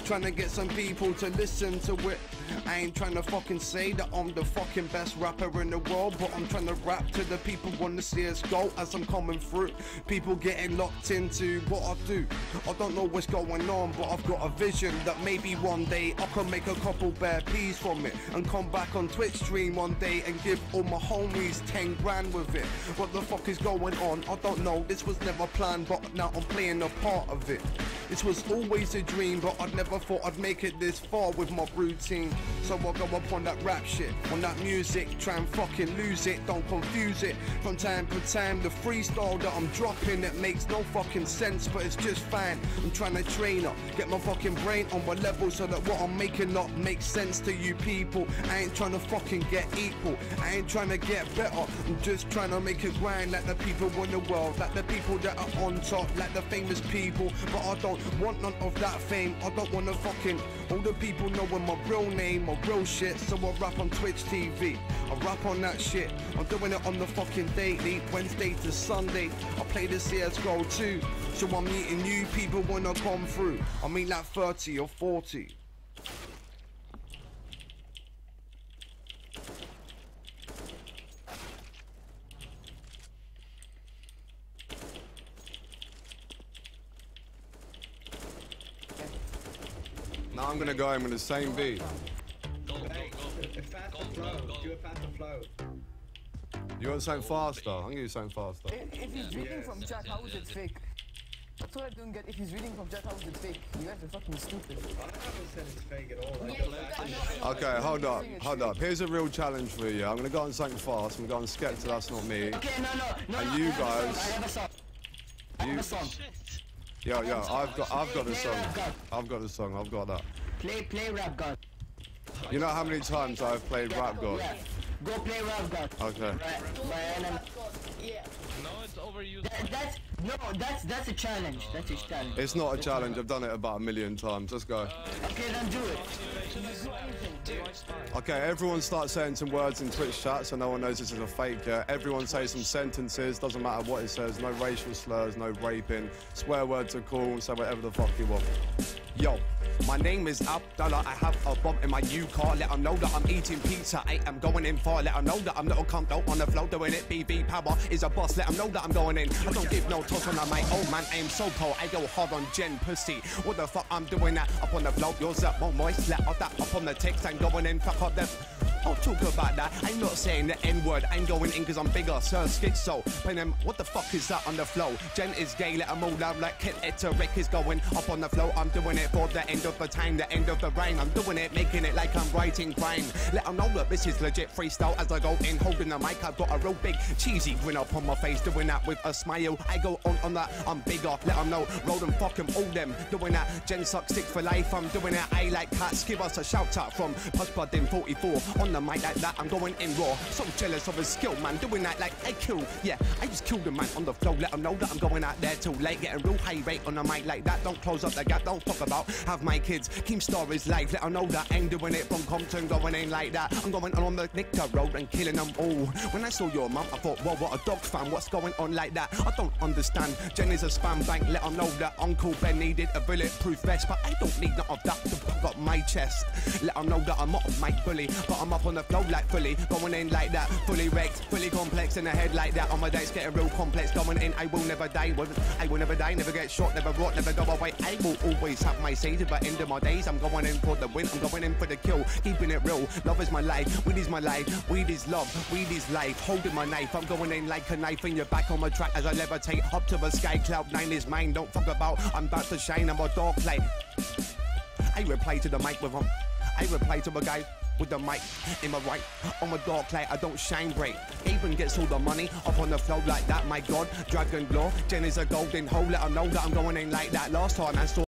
trying to get some people to listen to it. I ain't trying to fucking say that I'm the fucking best rapper in the world, but I'm trying to rap to the people wanna see us go as I'm coming through. People getting locked into what I do. I don't know what's going on, but I've got a vision that maybe one day I can make a couple bare peas from it and come back on Twitch stream one day and give all my homies 10 grand with it. What the fuck is going on? I don't know. This was never planned, but now I'm playing a part of it. This was always a dream, but I never thought I'd make it this far with my routine. So I go up on that rap shit, on that music, try and fucking lose it, don't confuse it. From time to time, the freestyle that I'm dropping, it makes no fucking sense, but it's just fine. I'm trying to train up, get my fucking brain on my level so that what I'm making up makes sense to you people. I ain't trying to fucking get equal, I ain't trying to get better. I'm just trying to make it grind like the people in the world, like the people that are on top, like the famous people. But I don't want none of that fame, I don't wanna fucking all the people knowing my real name, my real shit. So I rap on Twitch TV, I rap on that shit. I'm doing it on the fucking daily, Wednesday to Sunday. I play the CSGO too, so I'm meeting new people when I come through. I mean like 30 or 40. Now I'm gonna go in with the same beat. Faster flow. Do a faster flow. You want something faster? I'm gonna do something faster. If he's reading from chat, how is it fake? That's what I don't get. If he's reading from chat, how is it fake? You guys are fucking stupid. I haven't said it's fake at all. I go. Okay, hold up, hold up. Here's a real challenge for you. I'm gonna go on something fast. I'm gonna go on Skepta, that's not me. Okay, no, no, no. And you I have a guys- I have a song. I have You, a song. yo, yo, I've got, I've got a song. I've got a song. I've got that. Play, play rap god. You know how many times I've played Rap God? Yeah. Go play rap god. Okay. Right. right, and No, it's overused. That, that's no, that's that's a challenge. That's a challenge. It's not a challenge. I've done it about a million times. Let's go. Okay, then do it. Okay, everyone start saying some words in Twitch chat so no one knows this is a fake. Yeah? Everyone say some sentences, doesn't matter what it says, no racial slurs, no raping, swear words are cool, say whatever the fuck you want. Yo, my name is Abdullah, I have a bomb in my new car, Let let 'em know that I'm eating pizza, I am going in far, let 'em know that I'm little cunt. Out on the flow. Doing it, BB power is a boss, Let let 'em know that I'm going in, I don't give no toss on my oh man, I am so cold, I go hard on Jen pussy, what the fuck I'm doing that, up on the flow, yours up, more moist, let off that, up on the text, I'm going in, fuck up them. I'll talk about that. I'm not saying the N word. I'm going in because I'm bigger. Sir Schizo. But then, what the fuck is that on the flow? Jen is gay. Let 'em all out like Kid Rick is going up on the flow. I'm doing it for the end of the time, the end of the rain. I'm doing it, making it like I'm writing crime. Let 'em know that this is legit freestyle as I go in, holding the mic. I've got a real big cheesy grin up on my face, doing that with a smile. I go on on that. I'm bigger. Let 'em know. Roll them, fuck them, all them. Doing that. Jen sucks dick for life. I'm doing it. I like cats. Give us a shout out from Push Budding 44 on the mic like that. I'm going in raw. So jealous of his skill, man. Doing that like I kill. Yeah, I just killed the man on the flow. Let 'em know that I'm going out there too late. Getting real high rate on the mic like that. Don't close up the gap. Don't talk about have my kids. Keemstar is life. Let 'em know that I ain't doing it from Compton. Going in like that. I'm going on the Nicker Road and killing them all. When I saw your mum, I thought, whoa, what a dog fan. What's going on like that? I don't understand. Jenny's a spam bank. Let 'em know that Uncle Ben needed a bulletproof vest, but I don't need none of that to back up my chest. Let 'em know that I'm not a mic Bully, but I'm up on the flow like fully. Going in like that, fully wrecked, fully complex in the head like that. On my days getting real complex. Going in, I will never die. I will never die, never get shot, never rot, never go away. I will always have my to the end of my days. I'm going in for the win, I'm going in for the kill. Keeping it real, love is my life, weed is my life, weed is love, weed is life. Holding my knife, I'm going in like a knife in your back on my track as I levitate up to the sky. Cloud nine is mine, don't fuck about. I'm about to shine, I'm a dark light. I reply to the mic with him. I reply to a guy. With the mic in my right. On my dark light, I don't shine bright. Even gets all the money up on the flow like that. My God, Dragon Law, Jen is a golden hole. Let 'em know that I'm going in like that. Last time I saw.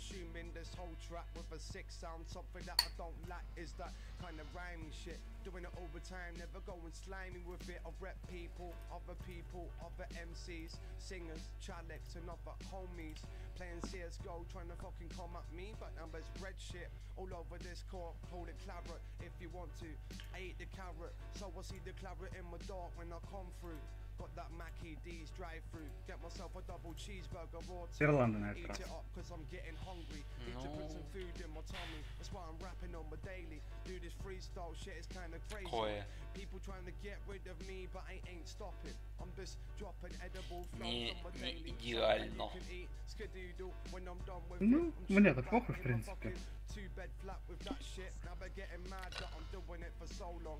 Consuming this whole track with a sick sound. Something that I don't like is that kind of rhyming shit. Doing it over time, never going slimy with it. I rep people, other people, other MCs, singers, chalecs, and other homies. Playing CSGO, trying to fucking come at me, but numbers red shit all over this court. Call it claret if you want to. I eat the carrot, so I see the claret in my dark when I come through. Got that Mackie D's drive through. Get myself a double cheeseburger or two. Ирландия на этот Eat раз. it up cause I'm getting hungry. Need to put some food in my tummy. That's why I'm rapping on my daily. Do this freestyle shit is kinda crazy. Кое. People trying to get rid of me, but I ain't stopping. I'm just dropping edible flows Не- on my не daily. идеально. Something you can eat, skadoodle when I'm done with Ну, it. I'm мне-то chilling плохо, back в in my принципе. fucking Two-bed flat with that shit. Now they're getting mad that I'm doing it for so long.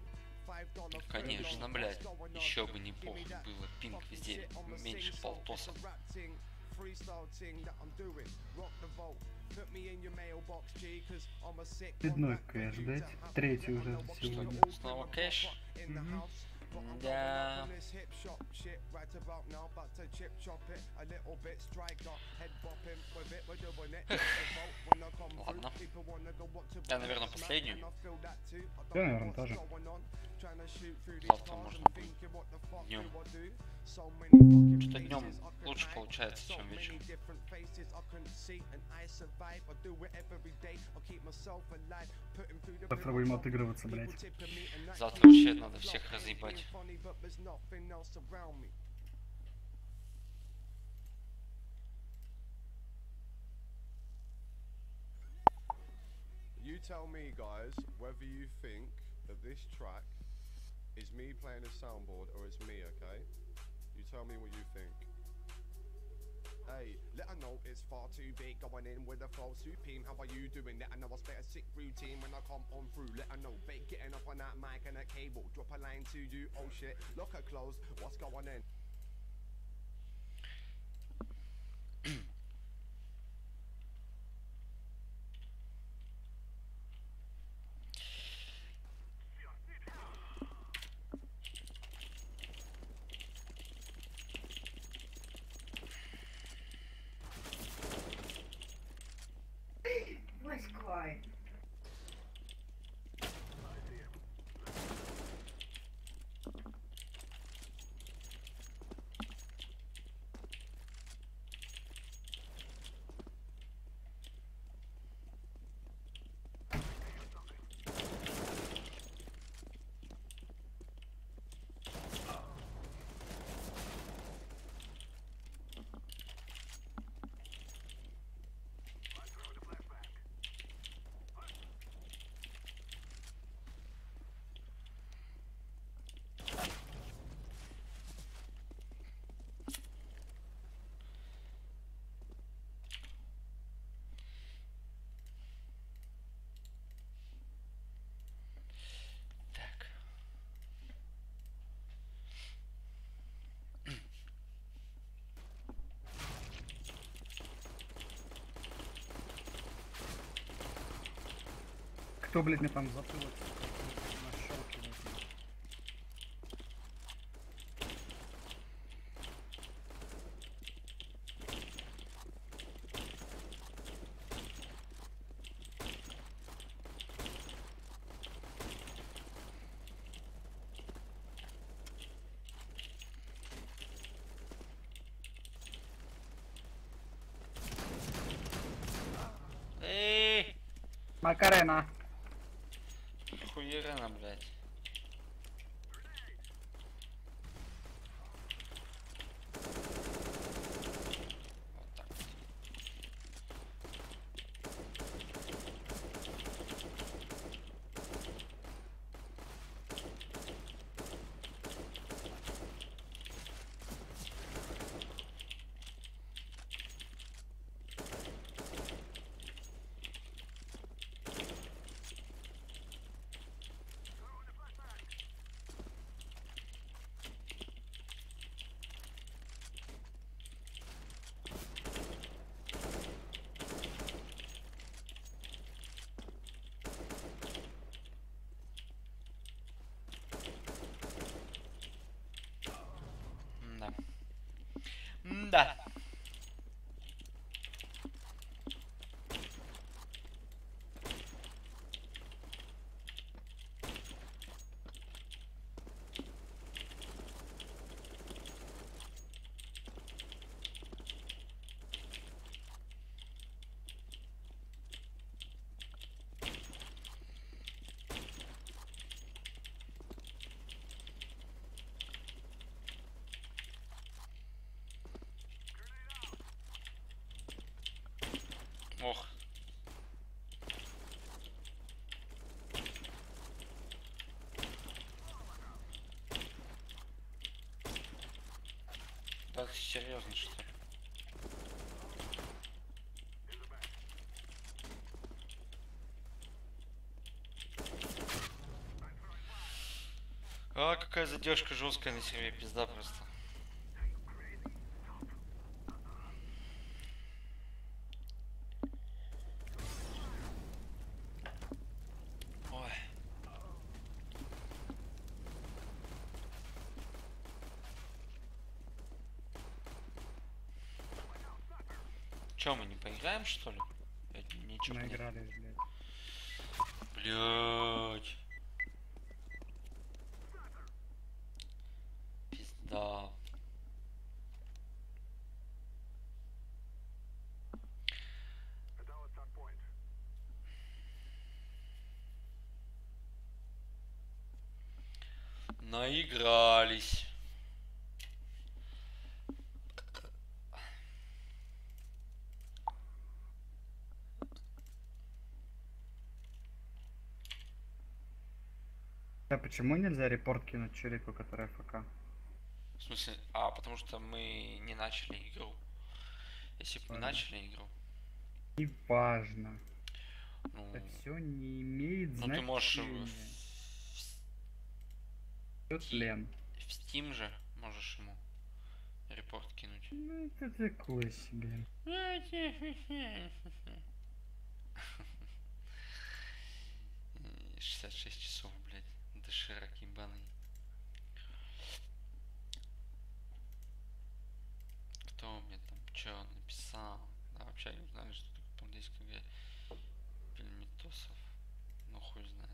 Конечно, блядь. Еще бы не похуй было. Пинг везде меньше полтоса. Очередной кэш, блядь. Третий уже за сегодня. Снова кэш? I'm Да. Ладно. Я, наверное, последнюю. Я, наверное, тоже. Завтра можно будет. fucking Что-то could лучше получается, чем вечером. Завтра будем отыгрываться, блядь. Завтра вообще надо всех разъебать. You tell me, guys, whether you think that this track is me playing a soundboard or it's me, okay? You tell me what you think. Hey, let her know it's far too big going in with a flow supreme. How are you doing? Let her know I spit a sick routine when I come on through. Let her know, bait getting up on that mic and that cable. Drop a line to you, oh shit. Lock her closed, what's going in? Кто, блядь, мне там затылок серьезно что ли? А, какая задержка жесткая на сервере, пизда просто. Ой. Чё, мы не поиграем, что ли? Я ничего не... Наигрались, блядь. Блять. Пизда. It's our start point. Наигрались. А почему нельзя репорт кинуть челику, который ФК? В смысле? А, потому что мы не начали игру. Если бы мы начали игру, Неважно. ну, Это все не имеет ну значения. ты можешь в, Тут Лен. в Steam же можешь ему репорт кинуть. Ну это такое себе. И 66 часов, блядь. Доширак ебаный. Кто мне там чё написал? Да, вообще не знаю, что такое там здесь КГ. Пельметосов. Ну хуй знает.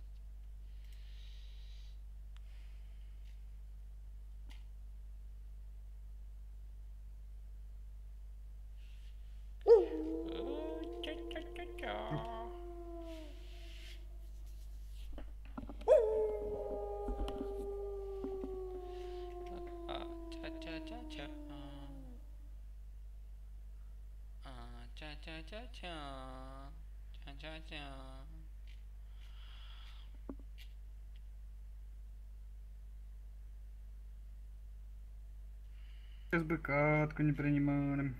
А, тя-тя-тя-тя. А, тя-тя-тя-тя. Тя-тя-тя. СБ катку не принимали.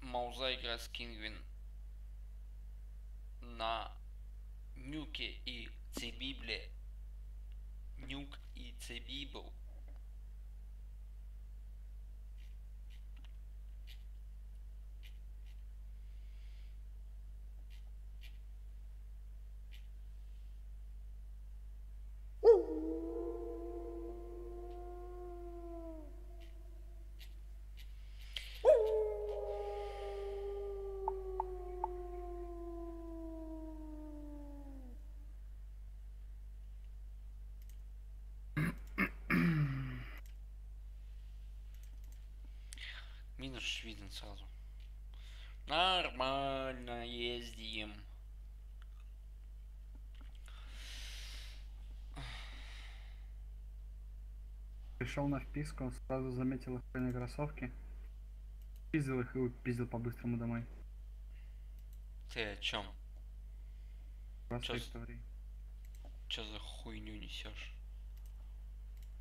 Мауза играет с Кингвин на Нюке и Цибибле. Нюк и Цибибл. Минус виден сразу. Нормально ездим. Пришел на вписку, он сразу заметил их на кроссовки. Пиздил их и пиздил по-быстрому домой. Ты о чем? Просто Чё истории. За хуйню несешь?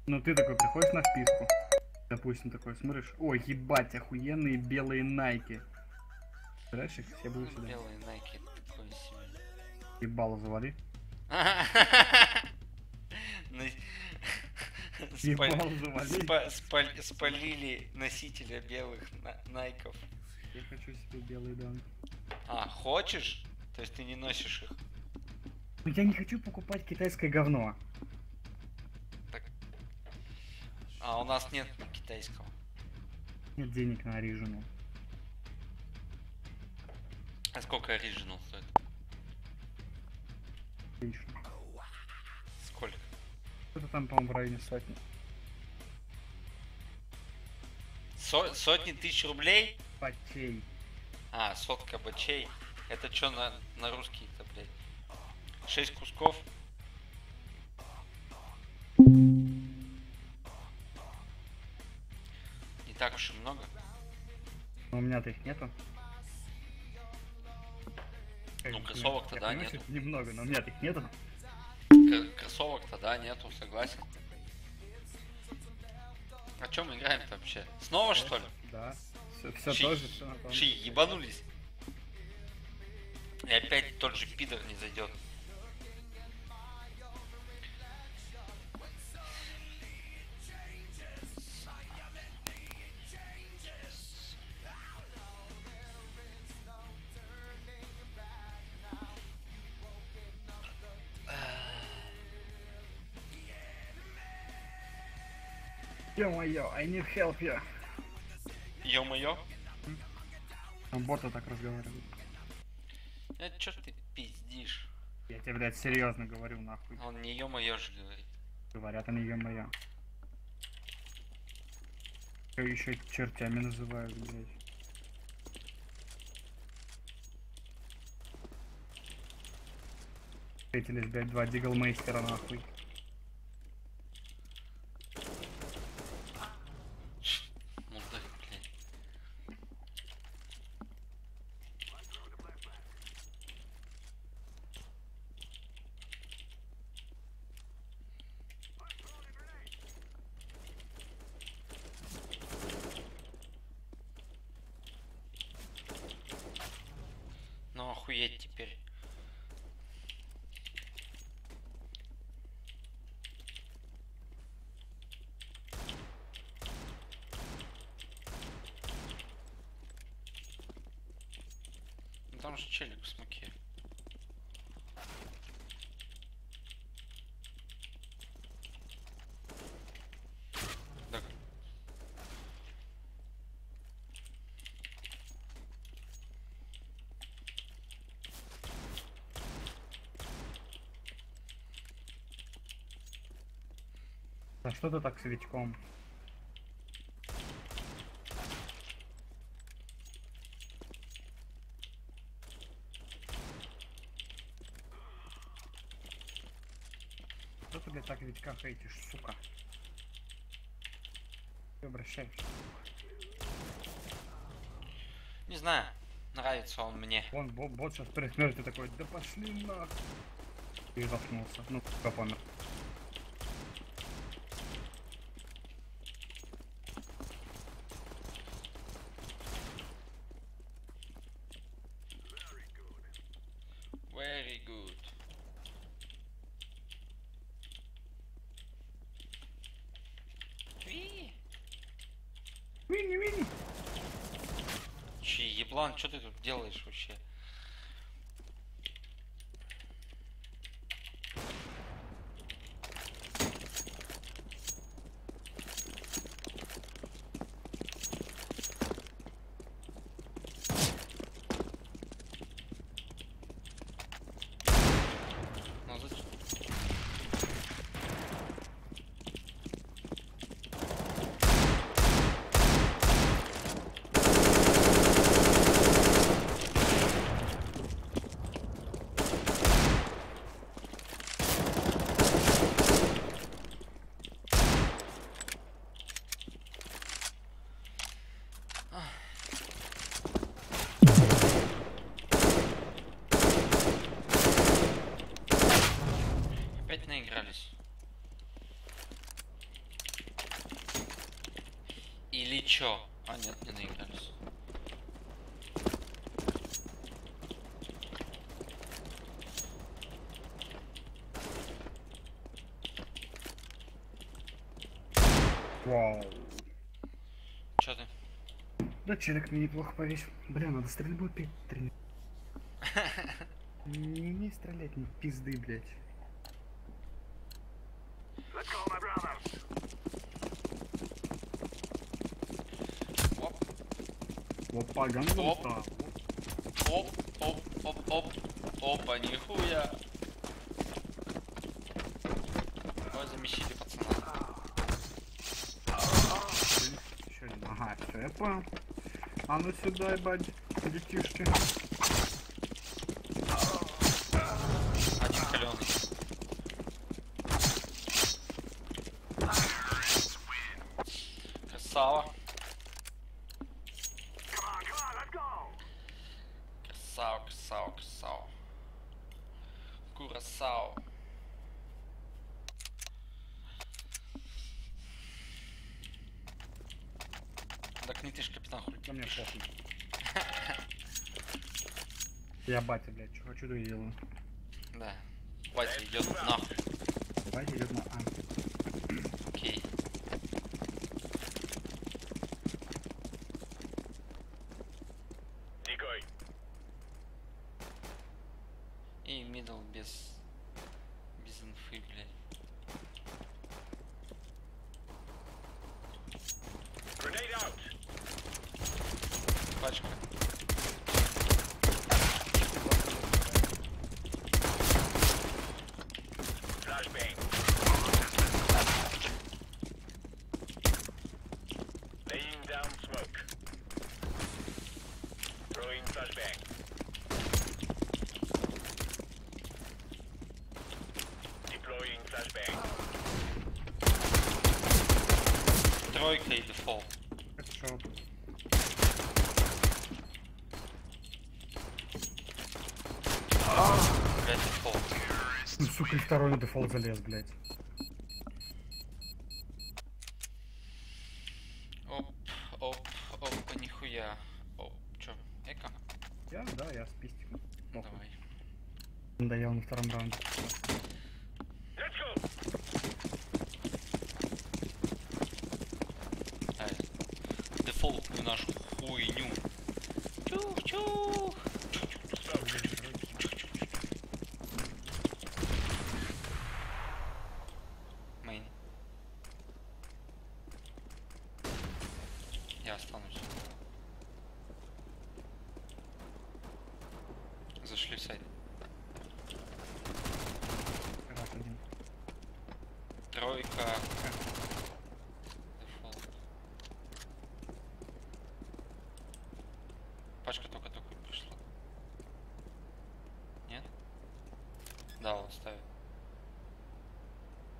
Ну ты такой приходишь на вписку. Допустим, такой смотришь. Ой, ебать, охуенные белые найки. Представляешь, их все будут сюда. Белые найки такой себе. Ебало завали. Спалили носителя белых на- найков. Я хочу себе белые данные. А, хочешь? То есть ты не носишь их? Но я не хочу покупать китайское говно. А у нас нет китайского. Нет денег на оригинал. А сколько оригинал стоит? Отлично. Сколько? Что-то там, по-моему, в районе сотни. Со- сотни тысяч рублей? Пачей. А, сотка бачей. Это что на, на русский-то, блядь? Шесть кусков? Так уж и много. Но у меня-то их нету. Как Ну, кроссовок-то, да, нету. Немного, но у меня-то их нету. Кроссовок-то, да, нету, согласен. О чем играем-то вообще? Снова что ли? Да. Все, все Ши- тоже, все на том. Ши, ебанулись? И опять тот же пидор не зайдет. Ё-моё, I need help you. Ё-моё. Там боты так разговаривают. Э, чё ты пиздишь? Я тебе, блядь, серьезно говорю, нахуй. Он не ё-моё же говорит. Говорят они ё-моё. еще чертями называют, блядь. Встретились, блядь, два диглмейстера, нахуй. Мудак, блядь. Ну охуеть теперь. Ну там же челик в смоке. Так. А что ты так свечком? Что ты, Витька хейтишь, сука? Ты обращаешься. Не знаю, нравится он мне. Вон, бот, бот сейчас при смерти такой, да пошли нахуй. И заткнулся. Ну, как помер. Very good. Ви. Винни, Винни! Че, еблан, что ты тут делаешь вообще? Ну, зачем? Опять наигрались. Чё? А, нет, не наигрались. Вау. Чё ты? Да челик мне неплохо повесил. Бля, надо стрельбу опять тренировать. Не умей стрелять, ни пизды, блядь. Let's go, my brother. Оп, Опа, гангон Оп. стал. оп, оп, оп, оп. Опа, нихуя. Ой, замесили пацана. Еще один. Ага, все, я понял. А ну сюда, ебать, детишки. Один каленый. Красава. Come on, Красава, красава, красава. Курасао. Так не ты ж капитан хуй. Да мне похуй. Я что и делаю. Да. Вася идет нахуй. Батя идет на А. Окей. Decoy. И мидл без... Без инфы, блядь. Grenade out. Пачка. Flashbang. Laying down smoke. Throwing flashbang. Deploying flashbang. Тройка и дефолт. Хорошо. Дефолт. Ну, сука, и второй на дефолт залез, блядь. Оп, оп, оп, нихуя. Оп, чё, eco? Я, да, я с пистиком. Похуй. Давай. Надоел на втором раунде. Let's go. Ай, дефолтную нашу хуйню. Чух-чух. Мейн. Я останусь. Зашли в сайт. Раз один. Тройка. Дефолт. Пачка только-только пришла. Нет? Да, вот ставит.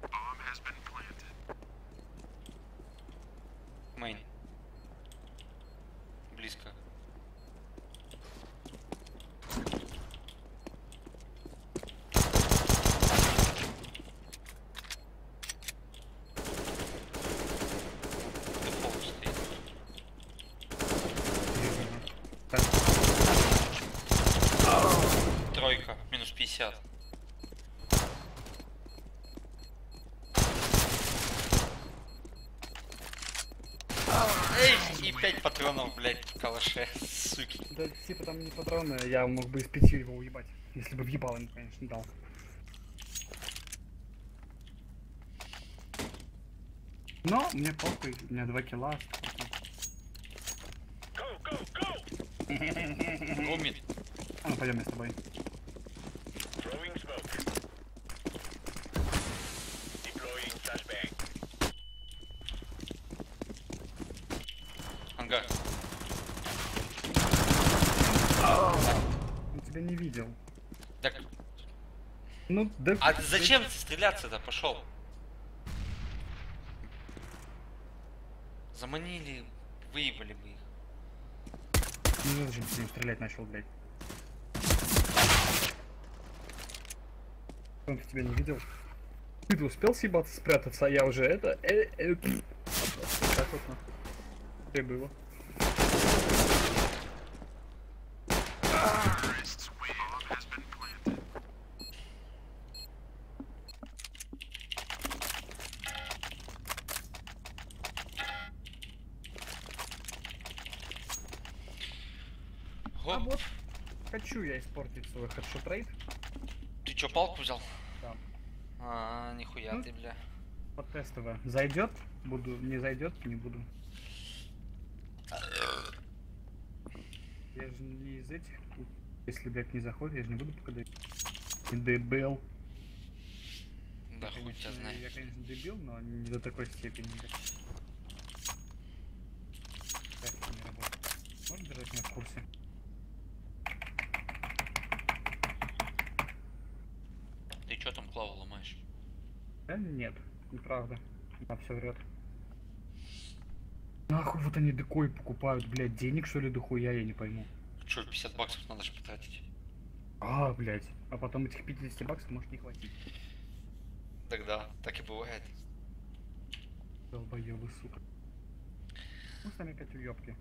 Bomb has been planted. Мейн. Близко. Дефолт стоит. Так, Тройка. Минус 50. Эй, и 5 патронов, блядь, в калаше, суки. да типа там не патроны, я мог бы из пяти его уебать. Если бы въебал им, конечно, дал. Но мне похуй, у меня два килла. Go, go, go. Гомит. А ну пойдем я с тобой. Throwing smoke. Deploying flashbang. Ангар. Он тебя не видел. Так, Ну, да... а ты зачем ты стреляться-то пошел? Заманили, выебали бы их. Ну зачем ты с ним стрелять начал, блядь? Он тебя не видел? Ты успел съебаться, спрятаться, а я уже это... э, э. Так вот, нахуй. Ты было. Terrorists win. Bomb has been planted. А Оп. вот, хочу я испортить свой хедшот рейд. Ты чё, палку взял? Да. А, нихуя Ну. ты, бля. Под тестовое. Зайдет, буду, не зайдет, не буду. Я же не из этих. Если, блядь, не заходит, я же не буду пока. Дебил. Да хуй тебя знает. Я, конечно, дебил, но не до такой степени. Как это не работает? Можешь держать меня в курсе? Ты чё там клаву ломаешь? Да нет, неправда. Она все врет. Нахуй вот они декой покупают, блядь, денег что ли дохуя, я не пойму. Чё, 50 баксов надо же потратить. А, блядь. А потом этих 50 баксов может не хватить. Тогда так и бывает. Долбоёбы, сука. Ну, сами опять уёбки.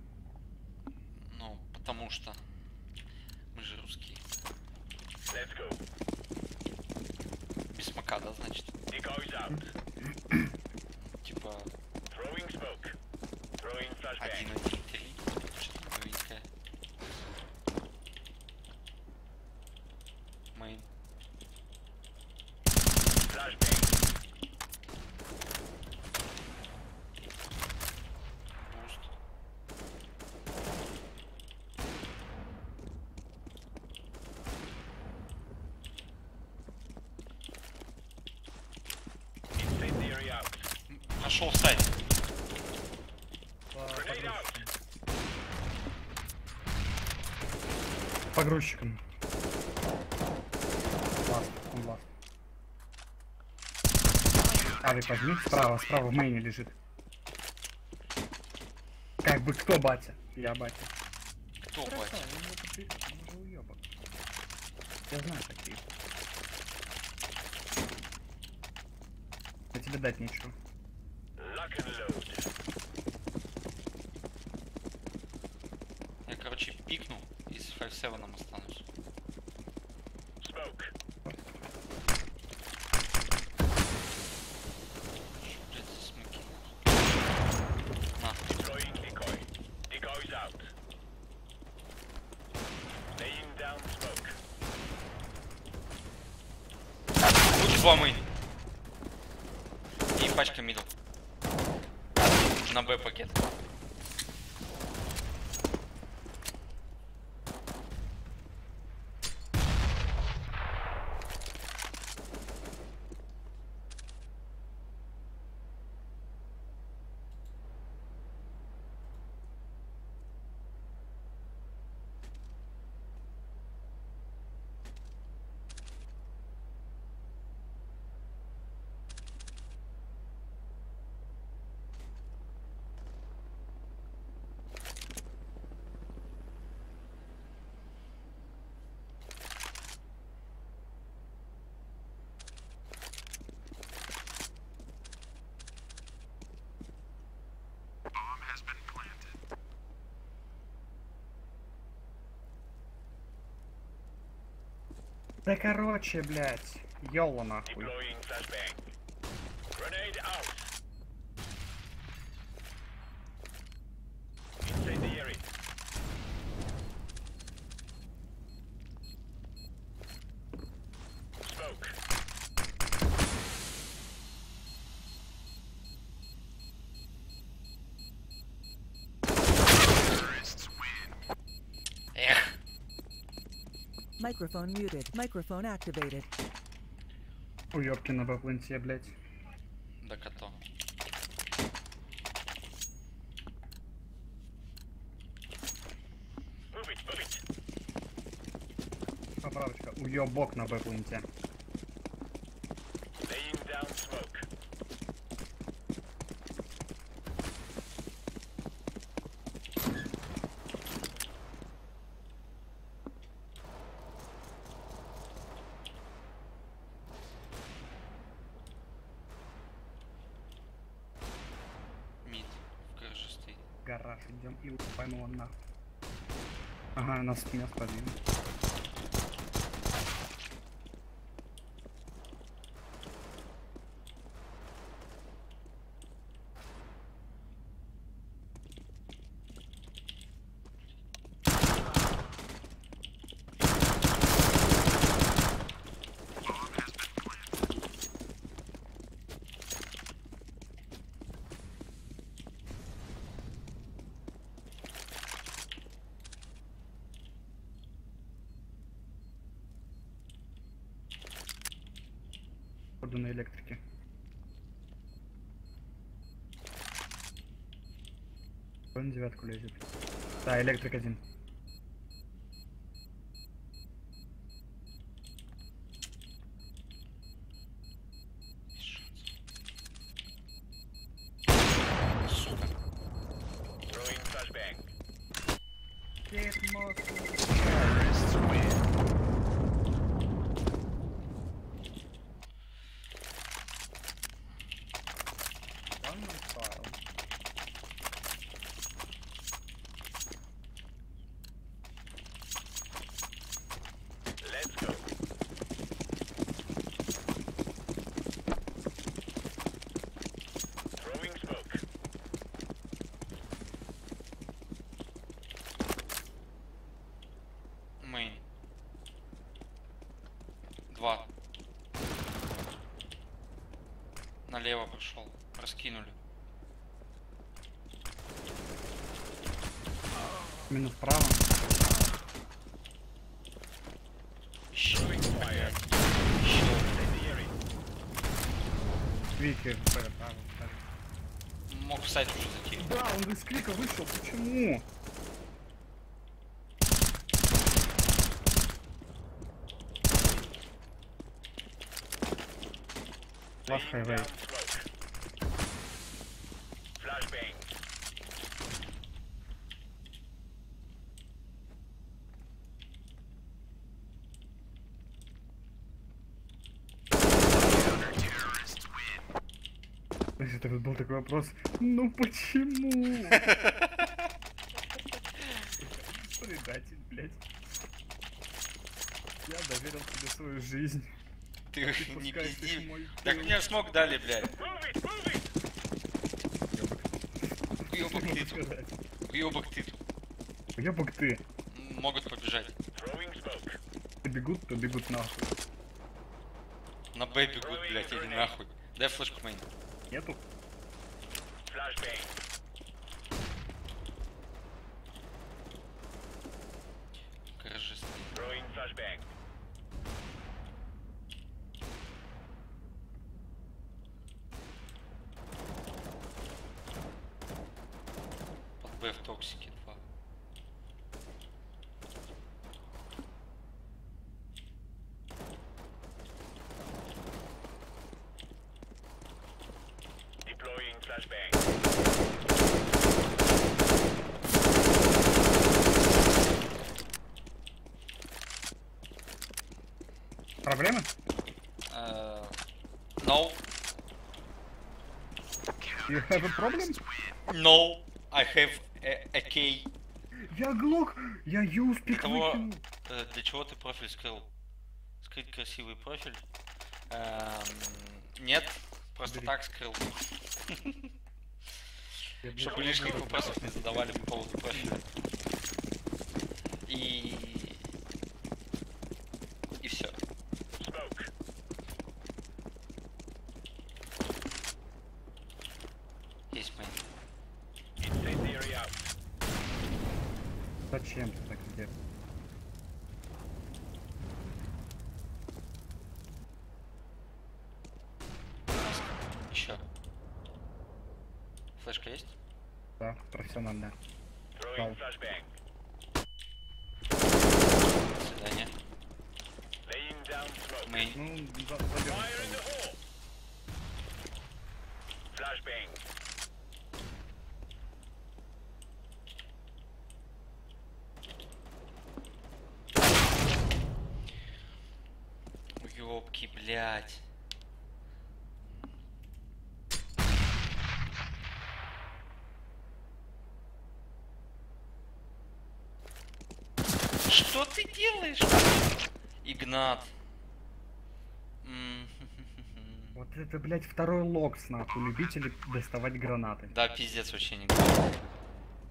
Ну, потому что мы же русские. Let's go. Без смока, да, значит? Типа Throwing smoke. Throwing flashbang. 1, 1, 3. Что-то новенькое. Мейн. Flashbang. Буст. Incendiary out. Нашел сайт. Grenade out. Погрузчиком. Ласт, он ласт. Авик возьми, справа, справа в мейне лежит. Как бы кто батя? Я батя. Кто, Хорошо, батя? он он. Я знаю такие. А тебе дать нечего. Lock and load. Я, короче, пикну и с 5-7 останусь. Smoke. Что, блядь, за смоки? нахуй? На. Deploying decoy. Decoys out. Laying down smoke. Будет два main. И пачка middle. На Б пакет. Bomb has been planted. Да короче, блядь. Ёла нахуй. Deploying flashbang. Grenade out. Incendiary. Smoke. Terrorists win. Эх. Microphone muted. Microphone activated. Уёбки на баблынте, блядь. Да it. Поправочка. Уёбок на бэплынте. Laying down smoke. Мид. В гараже стоит. Гараж, идем и упаем его нахуй. Ага, нас меня спалили. Походу на электрике. Он девятку лезет. Да, электрик один. Сука. Throwing flashbang. Keep more Gangnam Style. Let's go. Throwing smoke. Мейн. Два. Налево пошел. Раскинули. Минус право. Еще. Вики. Мог в сайт уже зайти. Да, он из клика вышел, почему? Last Laying highway. down smoke. Flashbang. То есть это вот был такой вопрос, ну почему? Предатель, блядь. Я доверил тебе свою жизнь. Ты Ты не пизди. Так мне смог дали, блядь. Уебок ты тут. Уебок ты тут. Ебок ты. Могут побежать. То бегут, то бегут нахуй. На Б бегут, блядь, иди нахуй. Дай флешку мейн. Нету? Flashbang. Гаражи стоит. Throwing flashbang. Под Б в токсике 2. Deploying flashbang. Проблемы? Э, No, You have a problem? no, I have a, a key. Я глок! Я юспик Того, выкинул. э, для чего ты профиль скрыл? Скрыть красивый профиль? Эм, нет, просто Бери. так скрыл. Чтобы лишних вопросов не задавали по поводу профиля. И все. Smoke. Есть мейн. Incendiary out. Зачем ты так делаешь? Еще. Флешка есть? Да, профессионально. Throwing Wow. flashbang. До свидания. Laying down smoke. Мейн. Ну, за- Fire in задержись. the hole. Flashbang. Ёбки, блядь. Что ты делаешь? Игнат. Вот это, блядь, второй локс, нахуй. Любители доставать гранаты. Да, пиздец вообще не.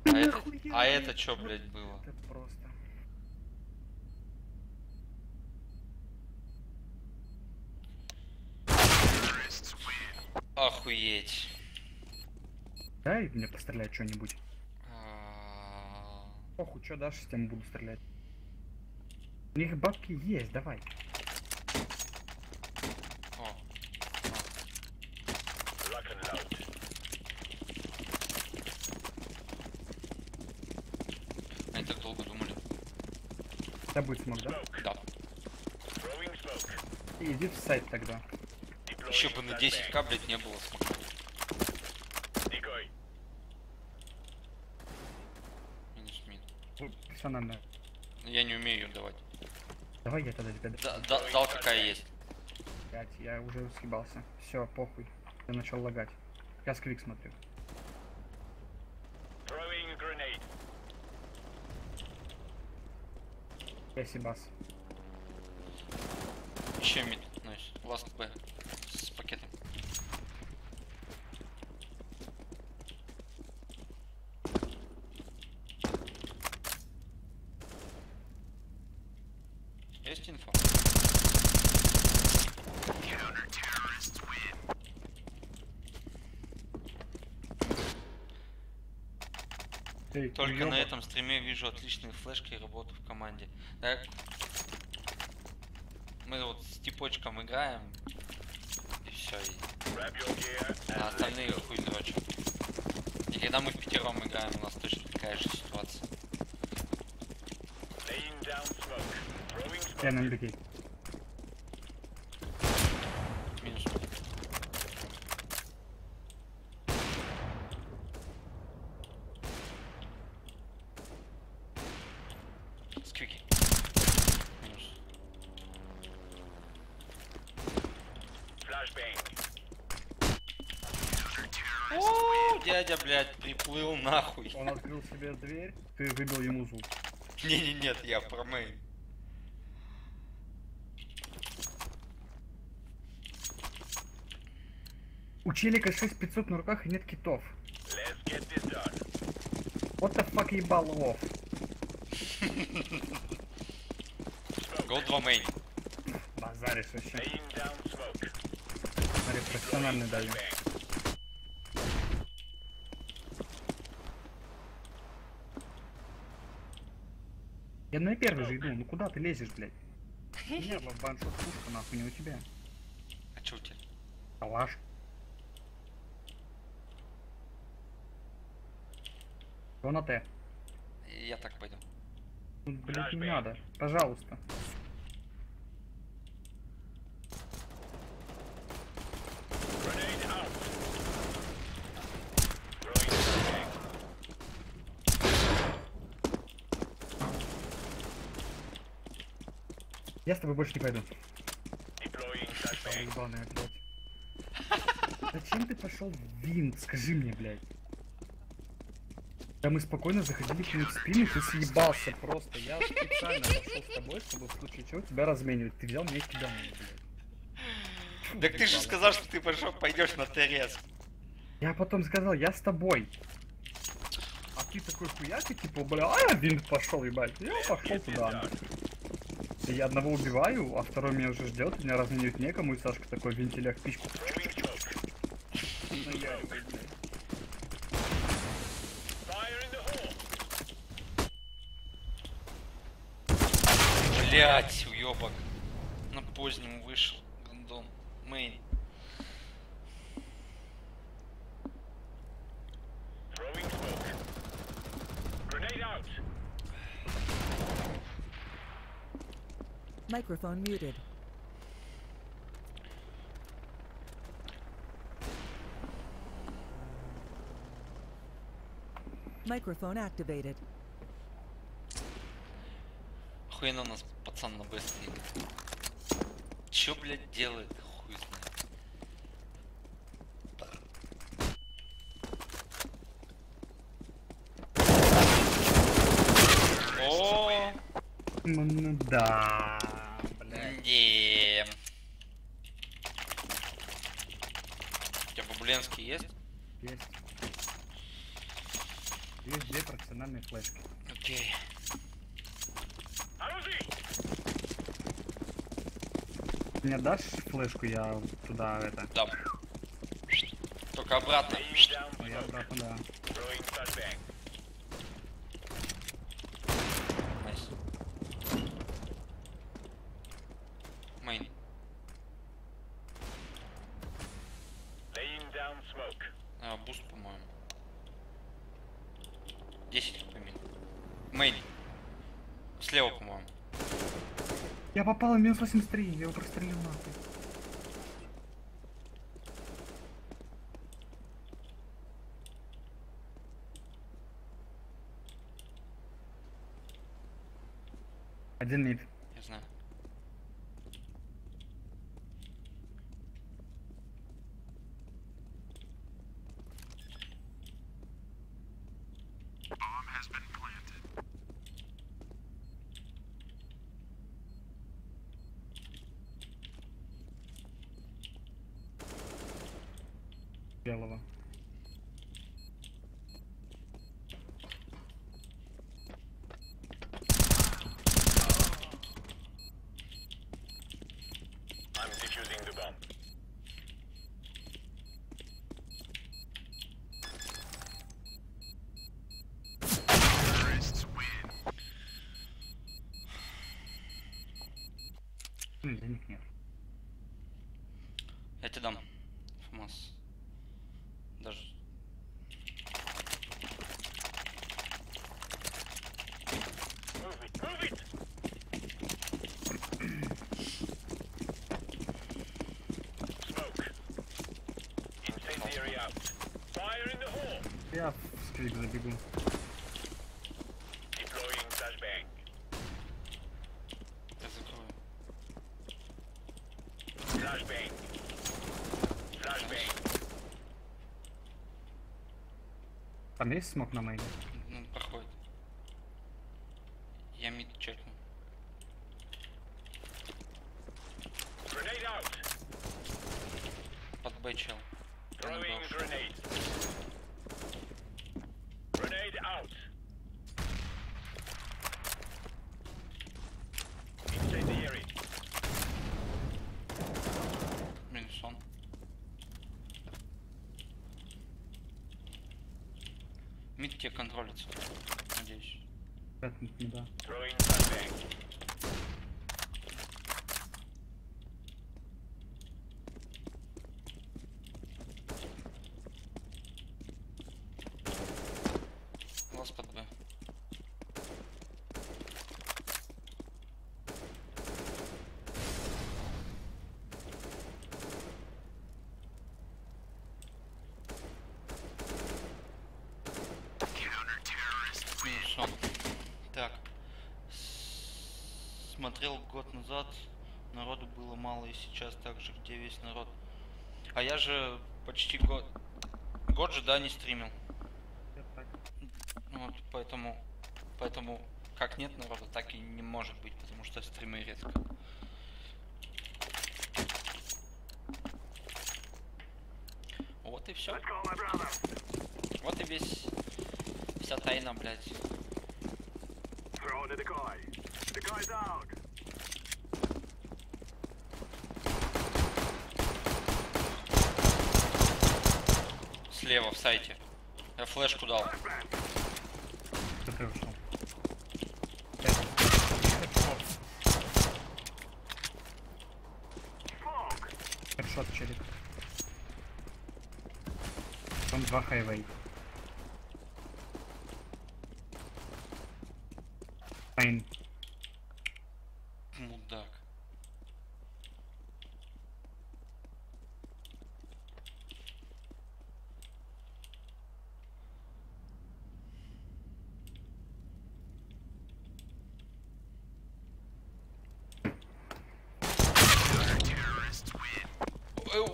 А это, а это чё, блядь, было? Это просто... Охуеть. Дай мне пострелять что-нибудь. А, Похуй, что дашь, с тем буду стрелять. У них бабки есть, давай. О, они так долго думали. Да будет смог, да? Да. Smoke. Иди в сайт тогда. Еще бы на flashbang. 10к, блядь, не было смока. Минус mid. Вот, Профессионально. Я не умею ее давать. Давай я тогда тебе Да, да, дал какая есть. Блять, я уже съебался. Все, похуй. Я начал лагать. Я squeak смотрю. Я сибас. Еще mid. Nice. Last B. С пакетом. Есть инфа? Ты, Только на этом стриме вижу отличные флешки и работу в команде. Так. Мы вот с типочком играем. И все. И а остальные хуй дрочат. И когда мы в пятером играем, у нас точно такая же ситуация. Я на МБК. Минус. Сквики. Минус. Flashbang. О, дядя, блядь, приплыл нахуй. Он открыл себе дверь, ты выбил ему зуб. Не-не, нет, я про мейн. У челика 6500 на руках и нет китов. What the fuck ебал лов? Гол 2 мейн. Базаришь вообще. Смотри, профессиональный даю. На первый же иду, ну куда ты лезешь, блядь? У меня баншот пушка, нахуй, не у тебя. А чё у тебя? Калаш. Кто на Т? Я так пойду. Блядь, не надо. Пожалуйста. Я с тобой больше не пойду. Ебаная, блядь. Зачем ты пошел в винт? Скажи мне, блядь. Да мы спокойно заходили к ним в спину, ты съебался просто. Я специально пошел с тобой, чтобы в случае чего тебя разменивать. Ты взял меня и меня, блядь. Так ты же сказал, что ты пошел, пойдешь на ТРС. Я потом сказал, я с тобой. А ты такой хуяк, и типа, бля, а я винт пошел, ебать. Я пошел туда. Я одного убиваю, а второй меня уже ждет, меня разменивать некому, и Сашка такой вентилях пичку. Блять, уебок. На позднем вышел. Гандон. Мейн. Throwing smoke. Grenade out. Microphone muted. Microphone activated. Охуенно у нас пацан на Б стоит. Чё, блядь, делает? Хуй знает. О, Ну да, не. У тебя Бабуленский есть? Есть. Есть две профессиональные флешки. Окей. Оружие. Мне дашь флешку, я туда это. Да. Только обратно. Я обратно, да. Throwing flashbang. Nice. Main. Laying down smoke. А, boost, по-моему. 10 помин. Main. Слева, по-моему. Я попал в минус 83, я его прострелил нахуй. Один мид. Я знаю. Bomb has been planted. Белого. I'm defusing the bomb. Terrorists win. М, денег нет. Я тебе дам. ФАМАС. Даже... Move it, move it! Smoke. Incendiary out. Fire in the hole! Я в скрипт забегу. Deploying flashbang. Я закрою. Flashbang. Flashbang. Там есть смог на мейне? Ну, проходит. Я мид чекну. Grenade out. Под Б чел. Я Throwing набрал. grenade. Grenade out. Incendiary. Минус он. Мид тебе контролится. Надеюсь. Пятый не да. Throwing flashbang. Лаз под Б. Минус он. Так. С- Смотрел год назад, народу было мало, и сейчас так же, где весь народ. А я же почти год... Год же, да, не стримил. Вот, поэтому... Поэтому как нет народа, так и не может быть, потому что стримы редко. Вот и все. Вот и весь... Вся тайна, блядь. Throw to the guy. The guy's out. Слева в сайте. Я флешку дал. Хедшот челик. Там два хайвей. Мейн. Мудак.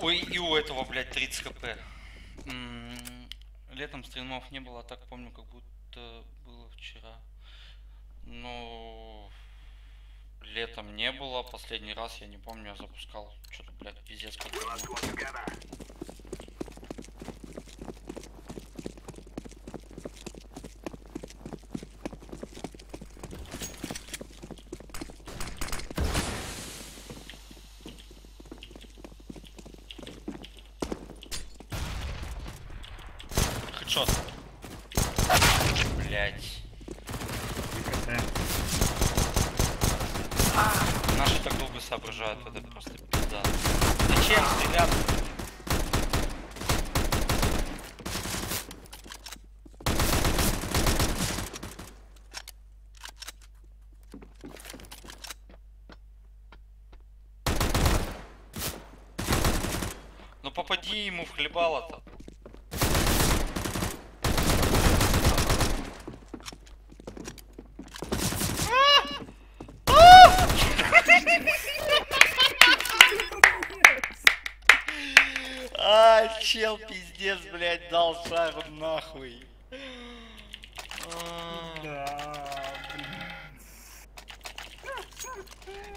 Ой, и у этого, блядь, 30 хп. Летом стримов не было, а так помню, как будто было вчера. Ну, летом не было, последний раз я не помню, я запускал что-то, блядь, пиздец хлебало-то? А, чел, пиздец, блядь, дал шар нахуй.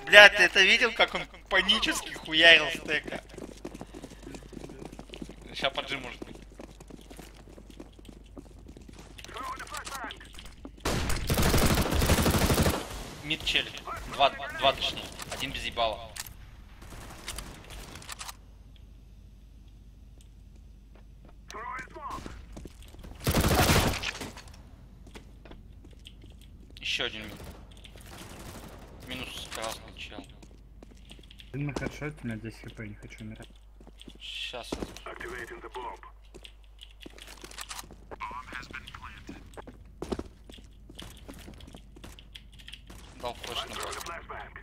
Блядь, ты это видел, как он панически хуярил стека? Сейчас поджим может быть. Мид челик. Два, два точнее. Один без ебала. Еще один мид. Минус красный чел. Один на хедшоте, меня 10 хп, не хочу умирать. Сейчас Activating the bomb. Bomb has been planted. дал flashbang.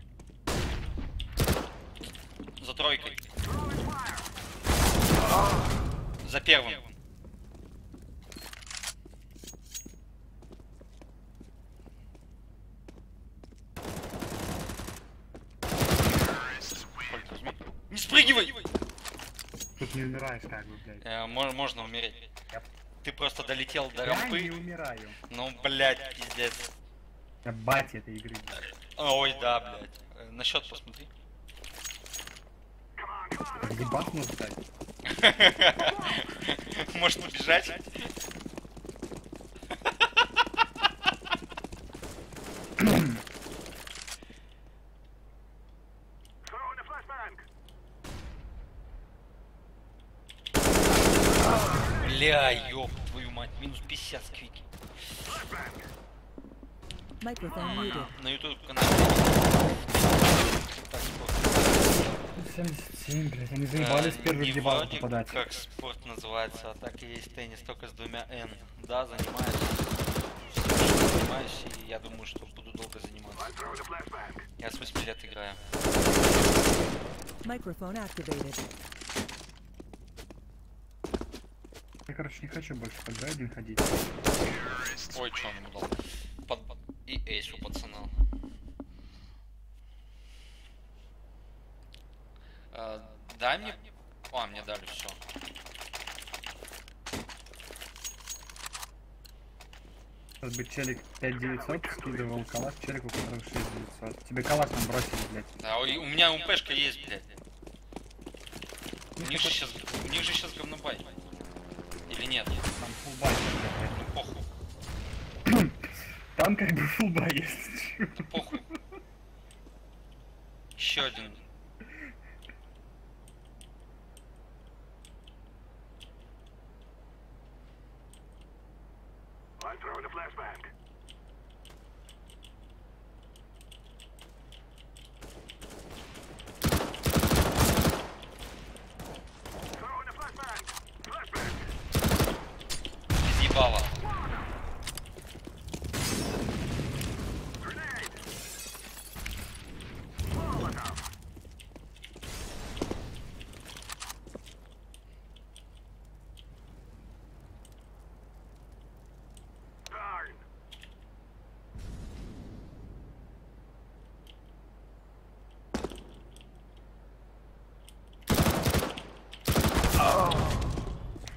За тройкой. За первым. Колька, возьми. Не спрыгивай! Тут не умираешь как бы, блядь. Э, мо- можно умереть. Я- Ты просто долетел до Я не рампы. умираю. Ну, блядь, пиздец. Я бать этой игры, блядь. Ой, да, блядь. Э, На счет посмотри. Где бах нужно дать? Может убежать? Throwing a flashbang. Бля, ёб твою мать, минус 50 сквики. Muted. На YouTube канале. Так, спорт. 77, блядь, они заебались Э, первый дебал попадать. как спорт называется, а так и есть теннис только с двумя N. Да, занимаюсь. Занимаюсь, и я думаю, что буду долго заниматься. Я с 8 лет играю. Microphone activated. Я, короче, не хочу больше под Б1 ходить. Ой, что он дал? Под... И эйс у пацана. А, дай мне... А, мне дали все. Сейчас бы челик 5900 скидывал калаш челику, у которого 6900. Тебе калаш там бросили, блядь. А, у у меня УПшка есть, блядь. У них же сейчас... У них же сейчас говнобай. Или нет? Там фулбай. Ну похуй. Там как бы фулбай есть. Ну похуй. Еще один. I'm throwing a flashbang. Throwing a flashbang. Flashbang. Без ебала. Grenade. Molotov. Darn.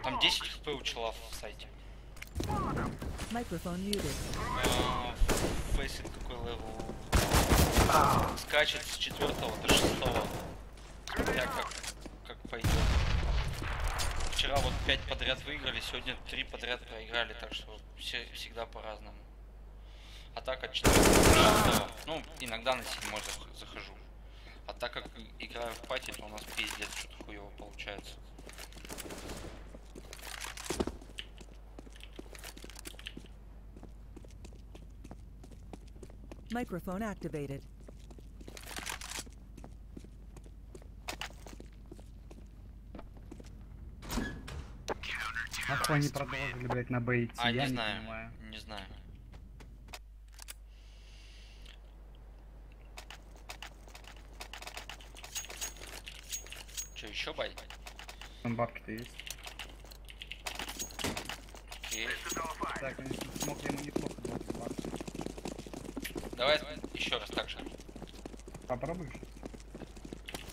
Там 10 хп у чела в сайте. Microphone muted. Faceit какой level? Скачет с четвертого до шестого. Смотря как, как пойдет. Вчера вот 5 подряд выиграли, сегодня 3 подряд проиграли, так что все, всегда по-разному. А так от 4 до 6. Ну, иногда на 7 зах- захожу. А так как играю в пати, то у нас пиздец, что-то хуево получается. Microphone activated. Нахуй они продолжили, блядь, на Б идти, А, я не не знаю, понимаю. не знаю. Че, еще бай? Там бабки-то есть. Окей. Так, конечно, смог я ему неплохо 20 баксов. Давай еще раз так же. Попробуешь?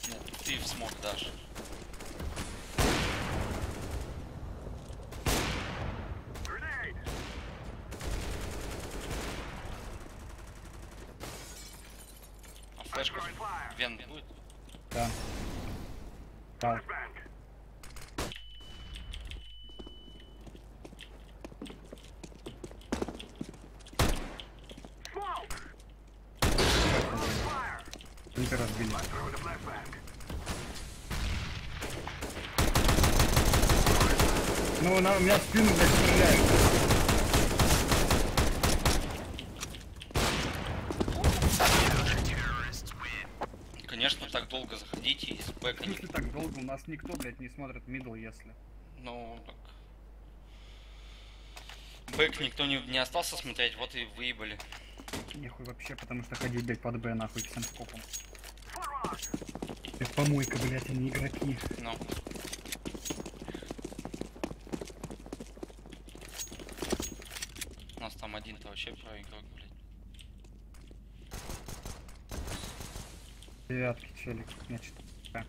Нет, ты в смог дашь. Флешка. Вен будет? Да. Да. Bang. Smoke. Fire. Интер разбили. Throwing a flashbang. Ну, на меня в спину, блядь, стреляют. Конечно, так долго заходите из бэка. Если так долго, у нас никто, блядь, не смотрит middle, если. Ну, так... Back никто не, не остался смотреть, вот и выебали. Нехуй вообще, потому что ходить, блядь, под Б, нахуй, всем скопом. Это помойка, блядь, а не игроки. Ну. У нас там один-то вообще про игрок, блядь. Девятки, челик, значит. Да.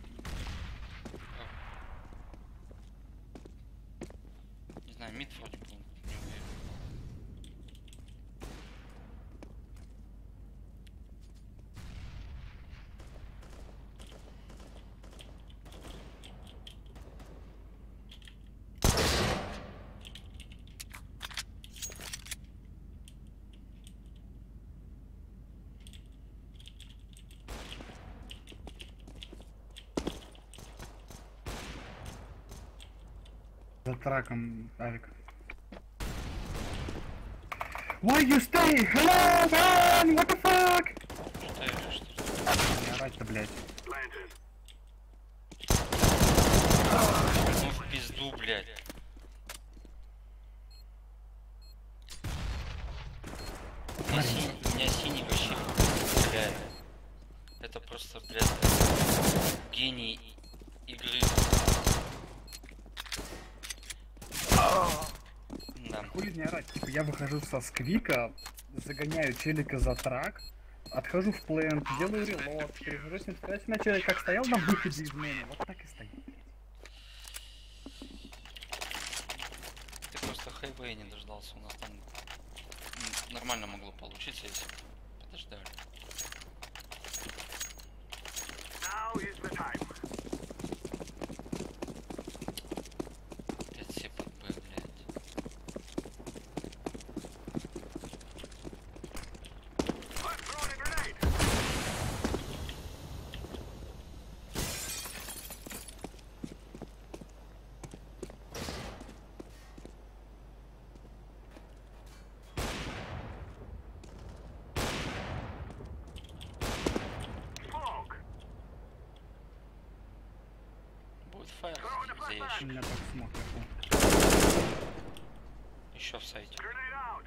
Не знаю, мид вроде был. Не уверен. За траком, Авик. Why you stay? Hello, man! What the fuck? Что я что? Не орать-то, блядь. Ну в пизду, блядь. У меня, синий, у меня синий вообще, блядь. Это просто, блядь, гений игры. Да. Хули не орать? Типа я выхожу со сквика, загоняю челика за truck, отхожу в plant, делаю reload, перехожу с ним сказать, на челик как стоял на выходе из main а, вот так и стоит. Ты просто хайвей не дождался, у нас там нормально могло получиться, если подождали. Now is the time. Опять все под Б, блядь. I'm throwing a grenade. Smoke. Будет фаер У за ящик. меня так смог, я понял. Еще в сайте. Grenade out.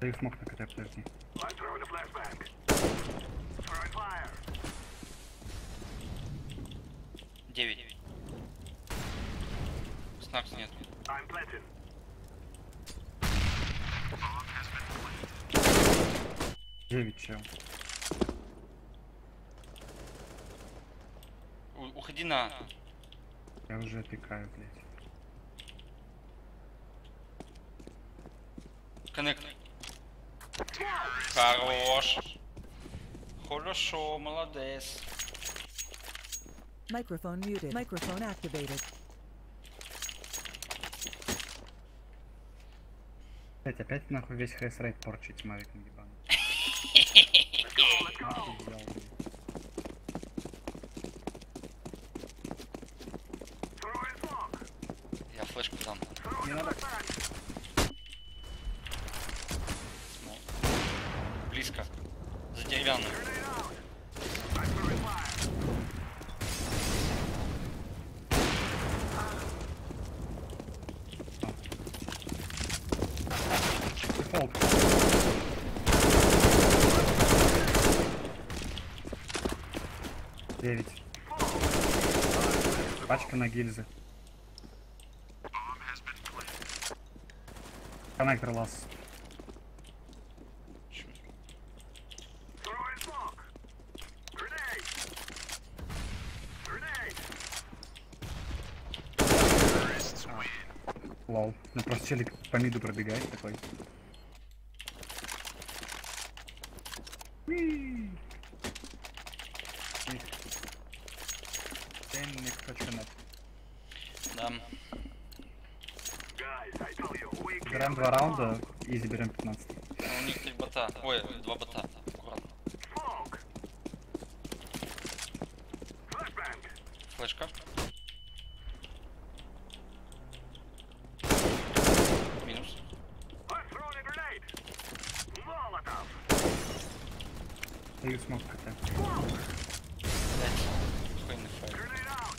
Даю смог на КТ, подожди. 9. Снакс нет. Девять чел. У- уходи на... Я уже опекаю, блядь. Коннект. Хорош. Хорошо, молодец. Microphone muted. Microphone activated. Блять, опять нахуй весь HS rate портить, Мавик ебаный. Нахуй взял, блядь. Throwing smoke. Я флешку дам. Не надо. Ну, близко. За деревянным. Grenade out. I'm throwing fire. Дефолт. Девять. Пачка на гильзы. Коннектор лаз. Grenade. Лол. Ну просто челик по миду пробегает такой. Уи. N.net. Да. Guys, I tell you, we Берем два раунда и заберем 15. Ну, у них три бота. Ой, два бота. Аккуратно. smoke. Flashbang. Флешка. Минус. I'm throwing a grenade. Molotov. Даю смог КТ. Блять. Хуйный файл. Grenade out.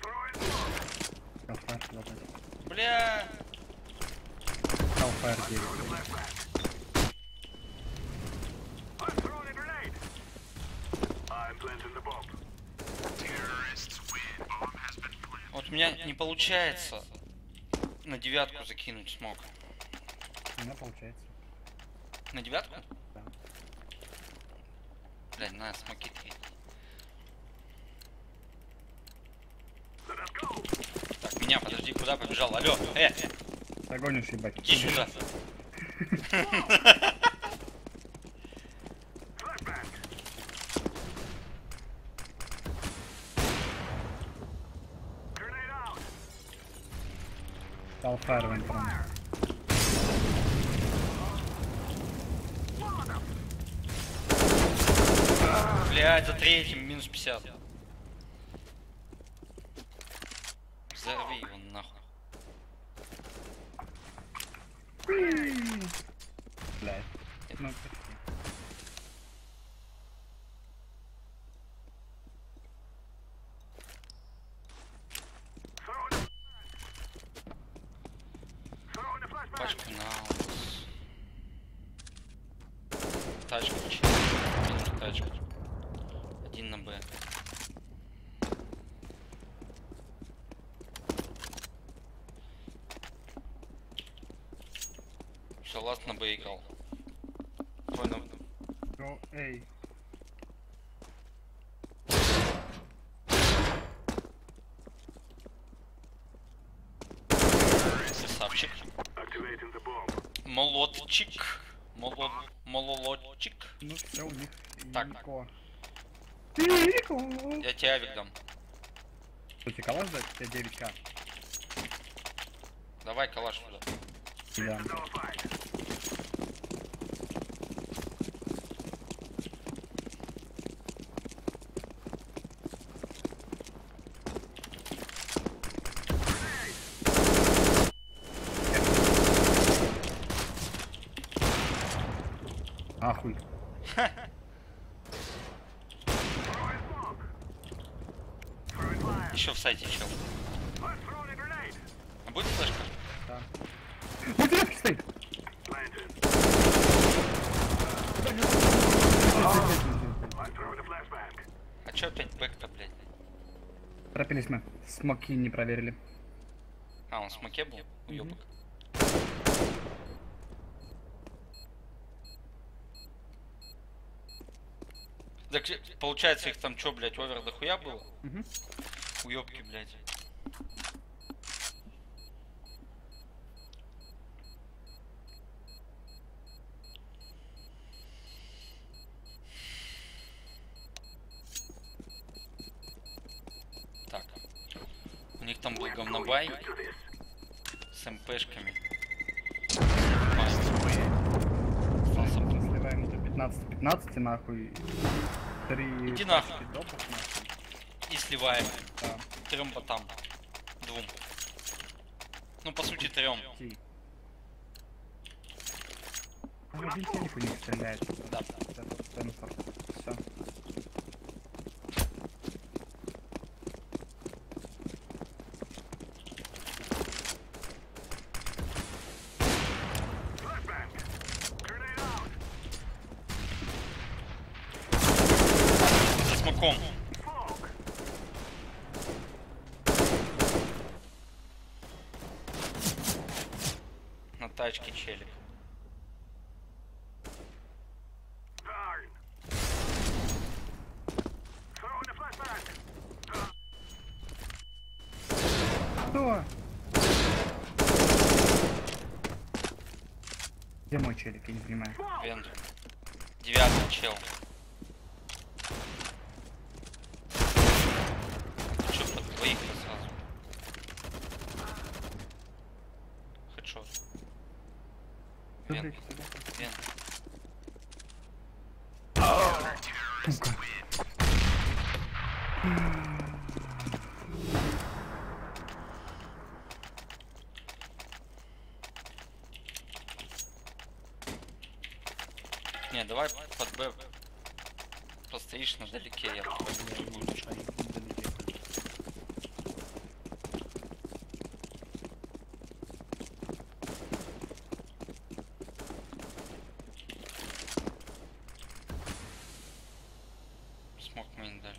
Throwing smoke. Hellfire работает. Бля. Hellfire 9. I'm throwing a grenade. I'm planting the bomb. Terrorists win. Bomb has been planted. Вот у меня не получается на девятку закинуть смог. У меня получается. На девятку? Да. Блядь, на смоки три. Так, меня, подожди, куда побежал? Алло, э, Догонишь, ебать. Grenade out. Hellfire в интернет. Molotov. Блядь, за третьим минус 50. Взорви его нахуй. Блядь. Ну, почти. Throwing a Throwing a flashbang. Пачка на аутс. Тачка, чё? Минус тачка. Один на Б. Все, ласт на Б играл. На... Ну, эй. Красавчик. Activating the bomb. Молодчик. Молод... Мололотчик. Ну все, у них Так. Нико. Нико. Я тебе авик дам. Что, тебе калаш дать? У тебя 9к. Давай калаш сюда. Да. Our fight. Ахуй. Throwing smoke. Throwing fire. Еще в сайте чел. I'm throwing a grenade. А будет флешка? Да. Ну, девятки стоит. Planted. I'm throwing a flashbang. А чё опять бэк-то, блядь? Торопились мы. Смоки не проверили. А, он в смоке был? Уёбок. Так, получается, их там чё, блядь, овер дохуя было? Мгм. Уёбки, блядь. Так. У них там был говнобай с МПшками. Фасом. Сливаем до 15-15 нахуй. Три Иди нахуй. допов, нахуй. И сливаем. Да. Трем ботам. Двум. Ну, по сути, трем. А один у них стреляет. Да. Это Стэнфорд. Все. Flashbang. Grenade out. За смоком. Smoke. На тачке челик. Darn. Throwing a flashbang. Кто? Где мой челик? Я не понимаю. Вендор. Девятый чел. Ты чё, под двоих сразу? Хедшот. Вен, вен. Не, давай под Б постоишь на далеке, я булочку. Смог мы не дали.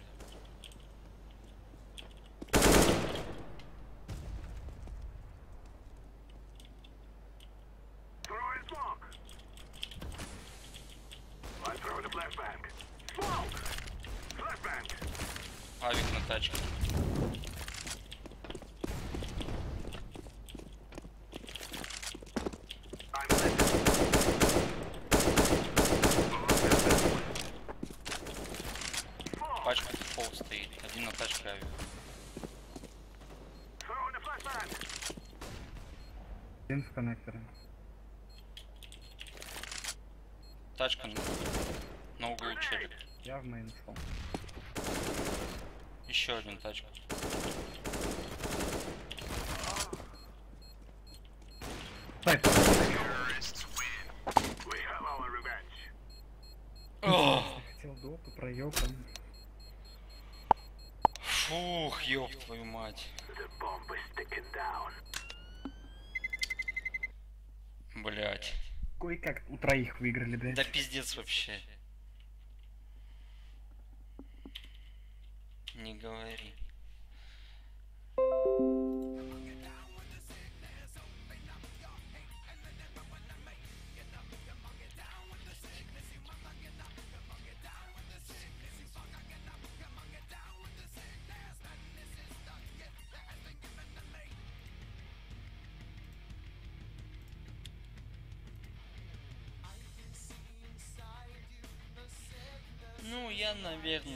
Throwing smoke. I throw the flashbang. Smoke! Flashbang! Авик на тачке. I'm planted. Пачка фол стоит. Один на тачке flashbang. Один в коннекторе. Тачка на, на углу челик. Я в мейн шел. Еще один тачка. Revenge. Хотел допы, проебан. Фух, ёб твою мать. Блять. Кое-как у троих выиграли, блядь. Да пиздец вообще. Не говори.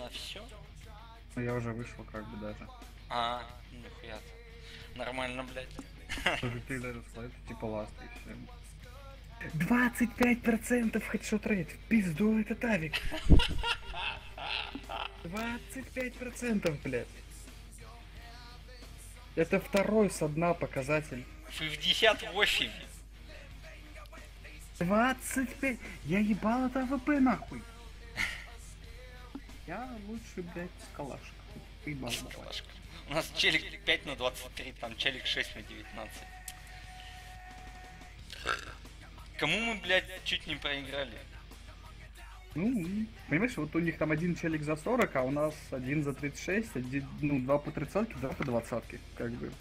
Наверное, все. Ну, я уже вышел как бы даже. А, нихуя-то. Нормально, блядь. Уже ты даже слайд, типа ласт и все. 25% хедшот рейт. В пизду этот авик. 25%, блядь. Это второй со дна показатель. 58. 25. Я ебал это АВП нахуй. Я лучше, блядь, с. Ебал, давай. Калашка. У нас челик 5 на 23, там челик 6 на 19. Кому мы, блядь, чуть не проиграли? Ну, понимаешь, вот у них там один челик за 40, а у нас один за 36, один, ну, два по 30, два по 20, как бы.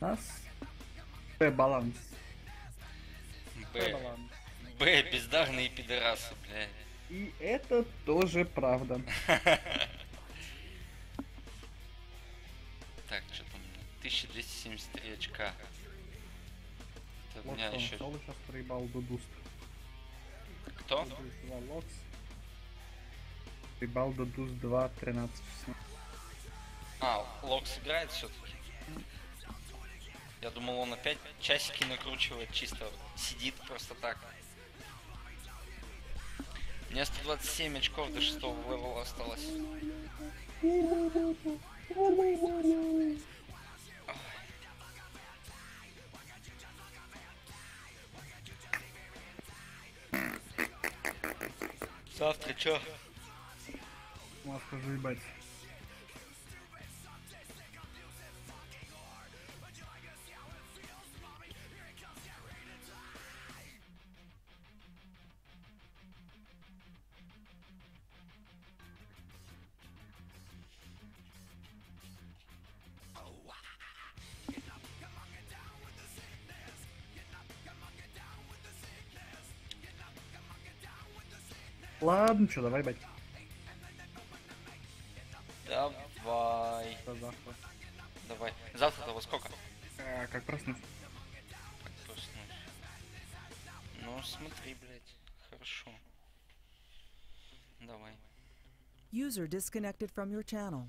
У нас П баланс. Б. баланс. Б, бездарные пидорасы, блядь. И это тоже правда. Так, что там? 1273 очка. Это у меня еще... Соло сейчас проебал Дудуст. Кто? Локс. Проебал Дудуст 2, 13, 16. А, Локс играет все-таки. Я думал, он опять часики накручивает, чисто сидит просто так. Меня 127 очков до 6 левела осталось. Завтра чё? Маска заебать. Ладно, что, давай, бать. Давай. До завтра. Давай. Завтра-то во сколько? А, как проснусь? Так, проснусь. Ну смотри, блядь. Хорошо. Давай. User disconnected from your channel.